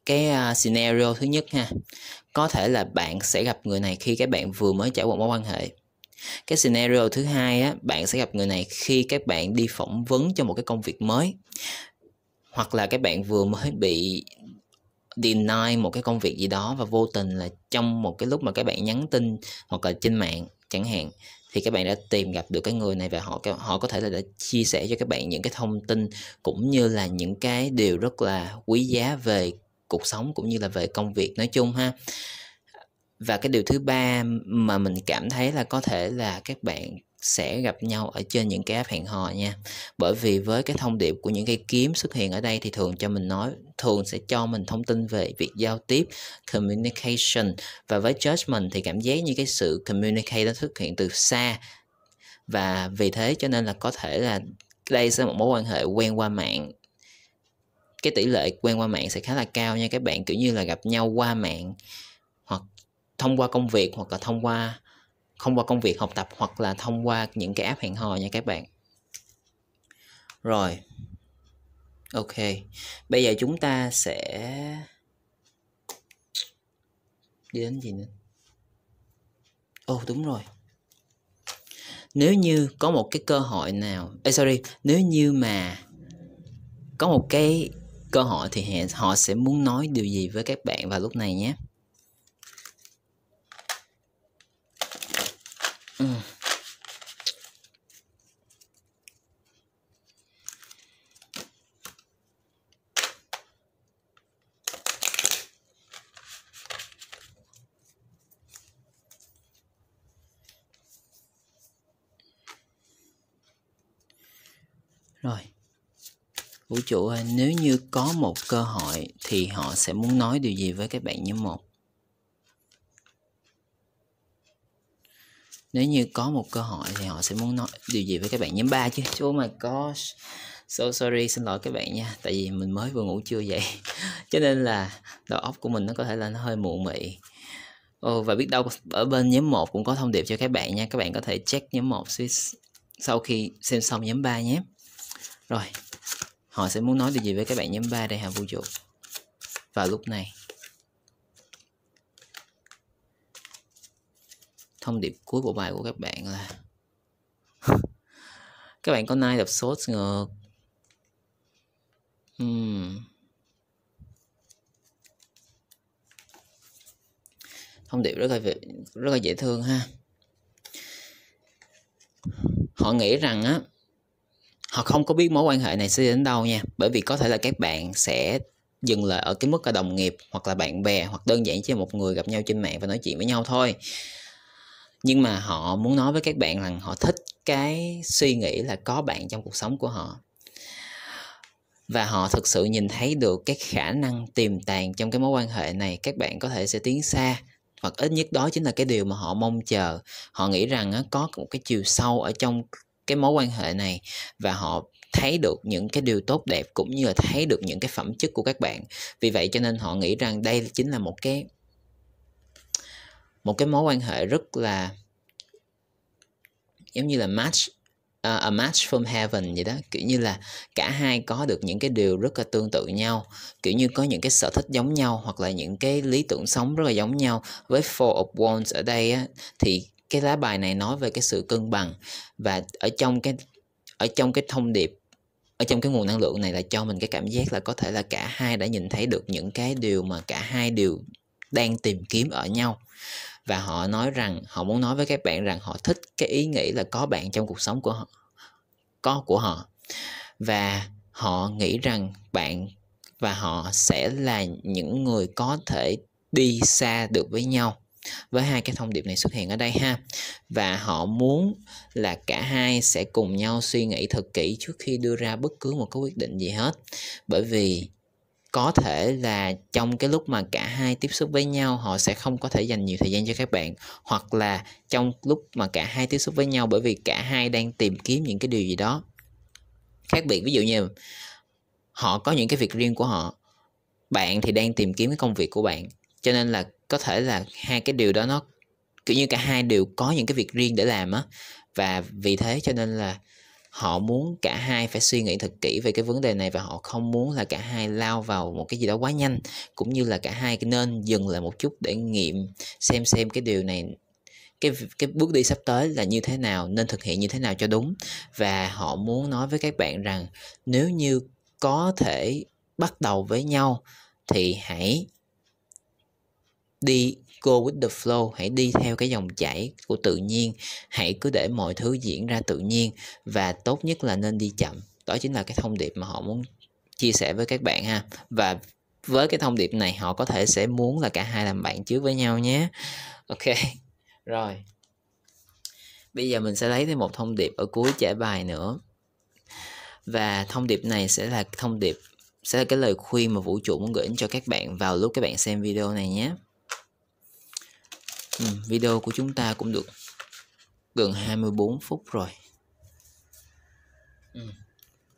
cái uh, scenario thứ nhất ha có thể là bạn sẽ gặp người này khi các bạn vừa mới trải qua mối quan hệ. Cái scenario thứ hai á bạn sẽ gặp người này khi các bạn đi phỏng vấn cho một cái công việc mới hoặc là các bạn vừa mới bị deny một cái công việc gì đó và vô tình là trong một cái lúc mà các bạn nhắn tin hoặc là trên mạng chẳng hạn thì các bạn đã tìm gặp được cái người này và họ họ có thể là đã chia sẻ cho các bạn những cái thông tin cũng như là những cái điều rất là quý giá về cuộc sống cũng như là về công việc nói chung ha. Và cái điều thứ ba mà mình cảm thấy là có thể là các bạn sẽ gặp nhau ở trên những cái app hẹn hò nha. Bởi vì với cái thông điệp của những cây kiếm xuất hiện ở đây thì thường cho mình nói, thường sẽ cho mình thông tin về việc giao tiếp, communication. Và với judgment thì cảm giác như cái sự communicate nó xuất hiện từ xa. Và vì thế cho nên là có thể là đây sẽ là một mối quan hệ quen qua mạng. Cái tỷ lệ quen qua mạng sẽ khá là cao nha, các bạn, kiểu như là gặp nhau qua mạng hoặc thông qua công việc hoặc là thông qua không qua công việc học tập hoặc là thông qua những cái app hẹn hò nha các bạn. Rồi. Ok. Bây giờ chúng ta sẽ đi đến gì nữa? Ồ oh, đúng rồi. Nếu như có một cái cơ hội nào Ê, sorry nếu như mà có một cái cơ hội thì họ sẽ muốn nói điều gì với các bạn vào lúc này nhé. Ừ. Rồi. Vũ trụ ơi, nếu như có một cơ hội thì họ sẽ muốn nói điều gì với các bạn nhóm một? Nếu như có một cơ hội thì họ sẽ muốn nói điều gì với các bạn nhóm 3 chứ? Chú mà có so sorry xin lỗi các bạn nha tại vì mình mới vừa ngủ trưa vậy. Cho nên là đầu óc của mình nó có thể là nó hơi muộn mị. Ồ, và biết đâu ở bên nhóm 1 cũng có thông điệp cho các bạn nha các bạn có thể check nhóm 1 sau khi xem xong nhóm 3 nhé. Rồi họ sẽ muốn nói điều gì với các bạn nhóm 3 đây hả vũ trụ? Vào lúc này. Thông điệp cuối bộ bài của các bạn là các bạn có nai đập sốt ngược. Uhm. thông điệp rất là rất là dễ thương ha. Họ nghĩ rằng á, họ không có biết mối quan hệ này sẽ đến đâu nha, bởi vì có thể là các bạn sẽ dừng lại ở cái mức là đồng nghiệp hoặc là bạn bè hoặc đơn giản chỉ là một người gặp nhau trên mạng và nói chuyện với nhau thôi nhưng mà họ muốn nói với các bạn rằng họ thích cái suy nghĩ là có bạn trong cuộc sống của họ. Và họ thực sự nhìn thấy được cái khả năng tiềm tàng trong cái mối quan hệ này, các bạn có thể sẽ tiến xa. Hoặc ít nhất đó chính là cái điều mà họ mong chờ. Họ nghĩ rằng có một cái chiều sâu ở trong cái mối quan hệ này và họ thấy được những cái điều tốt đẹp cũng như là thấy được những cái phẩm chất của các bạn. Vì vậy cho nên họ nghĩ rằng đây chính là một cái một cái mối quan hệ rất là giống như là match uh, a match from heaven vậy đó. Kiểu như là cả hai có được những cái điều rất là tương tự nhau. Kiểu như có những cái sở thích giống nhau hoặc là những cái lý tưởng sống rất là giống nhau. Với four of wands ở đây á, thì cái lá bài này nói về cái sự cân bằng. Và ở trong cái ở trong cái thông điệp ở trong cái nguồn năng lượng này là cho mình cái cảm giác là có thể là cả hai đã nhìn thấy được những cái điều mà cả hai đều đang tìm kiếm ở nhau và họ nói rằng, họ muốn nói với các bạn rằng họ thích cái ý nghĩ là có bạn trong cuộc sống của họ, có của họ. Và họ nghĩ rằng bạn và họ sẽ là những người có thể đi xa được với nhau với hai cái thông điệp này xuất hiện ở đây ha. Và họ muốn là cả hai sẽ cùng nhau suy nghĩ thật kỹ trước khi đưa ra bất cứ một cái quyết định gì hết. Bởi vì có thể là trong cái lúc mà cả hai tiếp xúc với nhau, họ sẽ không có thể dành nhiều thời gian cho các bạn. Hoặc là trong lúc mà cả hai tiếp xúc với nhau bởi vì cả hai đang tìm kiếm những cái điều gì đó. Khác biệt, ví dụ như họ có những cái việc riêng của họ, bạn thì đang tìm kiếm cái công việc của bạn. Cho nên là có thể là hai cái điều đó nó, kiểu như cả hai đều có những cái việc riêng để làm á. Và vì thế cho nên là họ muốn cả hai phải suy nghĩ thật kỹ về cái vấn đề này và họ không muốn là cả hai lao vào một cái gì đó quá nhanh, cũng như là cả hai nên dừng lại một chút để nghiệm xem xem cái điều này, cái cái bước đi sắp tới là như thế nào, nên thực hiện như thế nào cho đúng. Và họ muốn nói với các bạn rằng nếu như có thể bắt đầu với nhau thì hãy đi go with the flow, hãy đi theo cái dòng chảy của tự nhiên, hãy cứ để mọi thứ diễn ra tự nhiên, và tốt nhất là nên đi chậm. Đó chính là cái thông điệp mà họ muốn chia sẻ với các bạn ha. Và với cái thông điệp này, họ có thể sẽ muốn là cả hai làm bạn trước với nhau nhé. Ok, rồi. Bây giờ mình sẽ lấy thêm một thông điệp ở cuối trải bài nữa. Và thông điệp này sẽ là thông điệp, sẽ là cái lời khuyên mà vũ trụ muốn gửi cho các bạn vào lúc các bạn xem video này nhé ừ, video của chúng ta cũng được gần 24 phút rồi. Ừ.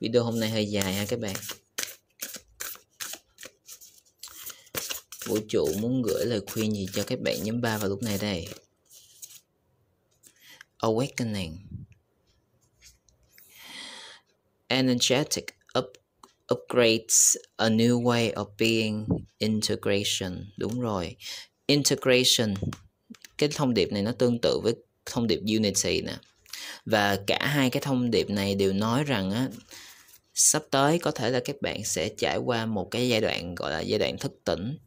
video hôm nay hơi dài ha các bạn. Vũ trụ muốn gửi lời khuyên gì cho các bạn nhóm 3 vào lúc này đây? Awakening. Energetic up, upgrades a new way of being. Integration. Đúng rồi. Integration cái thông điệp này nó tương tự với thông điệp unity nè. Và cả hai cái thông điệp này đều nói rằng á, sắp tới có thể là các bạn sẽ trải qua một cái giai đoạn, gọi là giai đoạn thức tỉnh.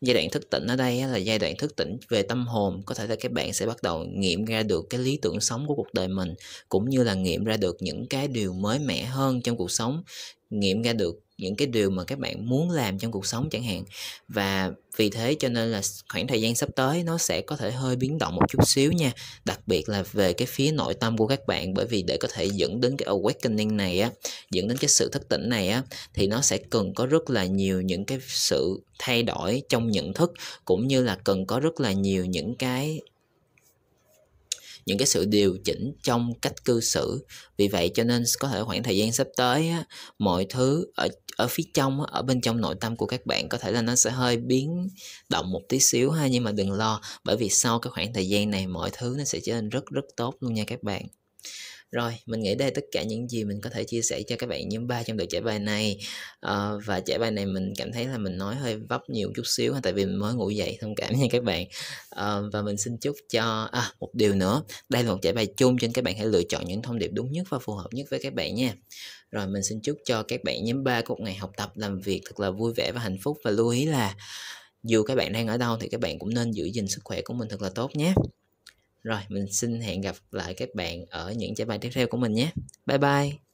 Giai đoạn thức tỉnh ở đây là giai đoạn thức tỉnh về tâm hồn. Có thể là các bạn sẽ bắt đầu nghiệm ra được cái lý tưởng sống của cuộc đời mình, cũng như là nghiệm ra được những cái điều mới mẻ hơn trong cuộc sống, nghiệm ra được những cái điều mà các bạn muốn làm trong cuộc sống chẳng hạn. Và vì thế cho nên là khoảng thời gian sắp tới nó sẽ có thể hơi biến động một chút xíu nha. Đặc biệt là về cái phía nội tâm của các bạn bởi vì để có thể dẫn đến cái awakening này á dẫn đến cái sự thức tỉnh này á thì nó sẽ cần có rất là nhiều những cái sự thay đổi trong nhận thức cũng như là cần có rất là nhiều những cái những cái sự điều chỉnh trong cách cư xử. Vì vậy cho nên có thể khoảng thời gian sắp tới á, mọi thứ ở ở phía trong ở bên trong nội tâm của các bạn có thể là nó sẽ hơi biến động một tí xíu ha nhưng mà đừng lo bởi vì sau cái khoảng thời gian này mọi thứ nó sẽ trở nên rất rất tốt luôn nha các bạn. Rồi mình nghĩ đây tất cả những gì mình có thể chia sẻ cho các bạn nhóm ba trong đợt giải bài này. À, và giải bài này mình cảm thấy là mình nói hơi vấp nhiều chút xíu tại vì mình mới ngủ dậy thông cảm nha các bạn. À, và mình xin chúc cho à, một điều nữa đây là một giải bài chung cho nên các bạn hãy lựa chọn những thông điệp đúng nhất và phù hợp nhất với các bạn nha rồi mình xin chúc cho các bạn nhóm 3 có một ngày học tập, làm việc thật là vui vẻ và hạnh phúc. Và lưu ý là dù các bạn đang ở đâu thì các bạn cũng nên giữ gìn sức khỏe của mình thật là tốt nhé. Rồi, mình xin hẹn gặp lại các bạn ở những trải bài tiếp theo của mình nhé. Bye bye!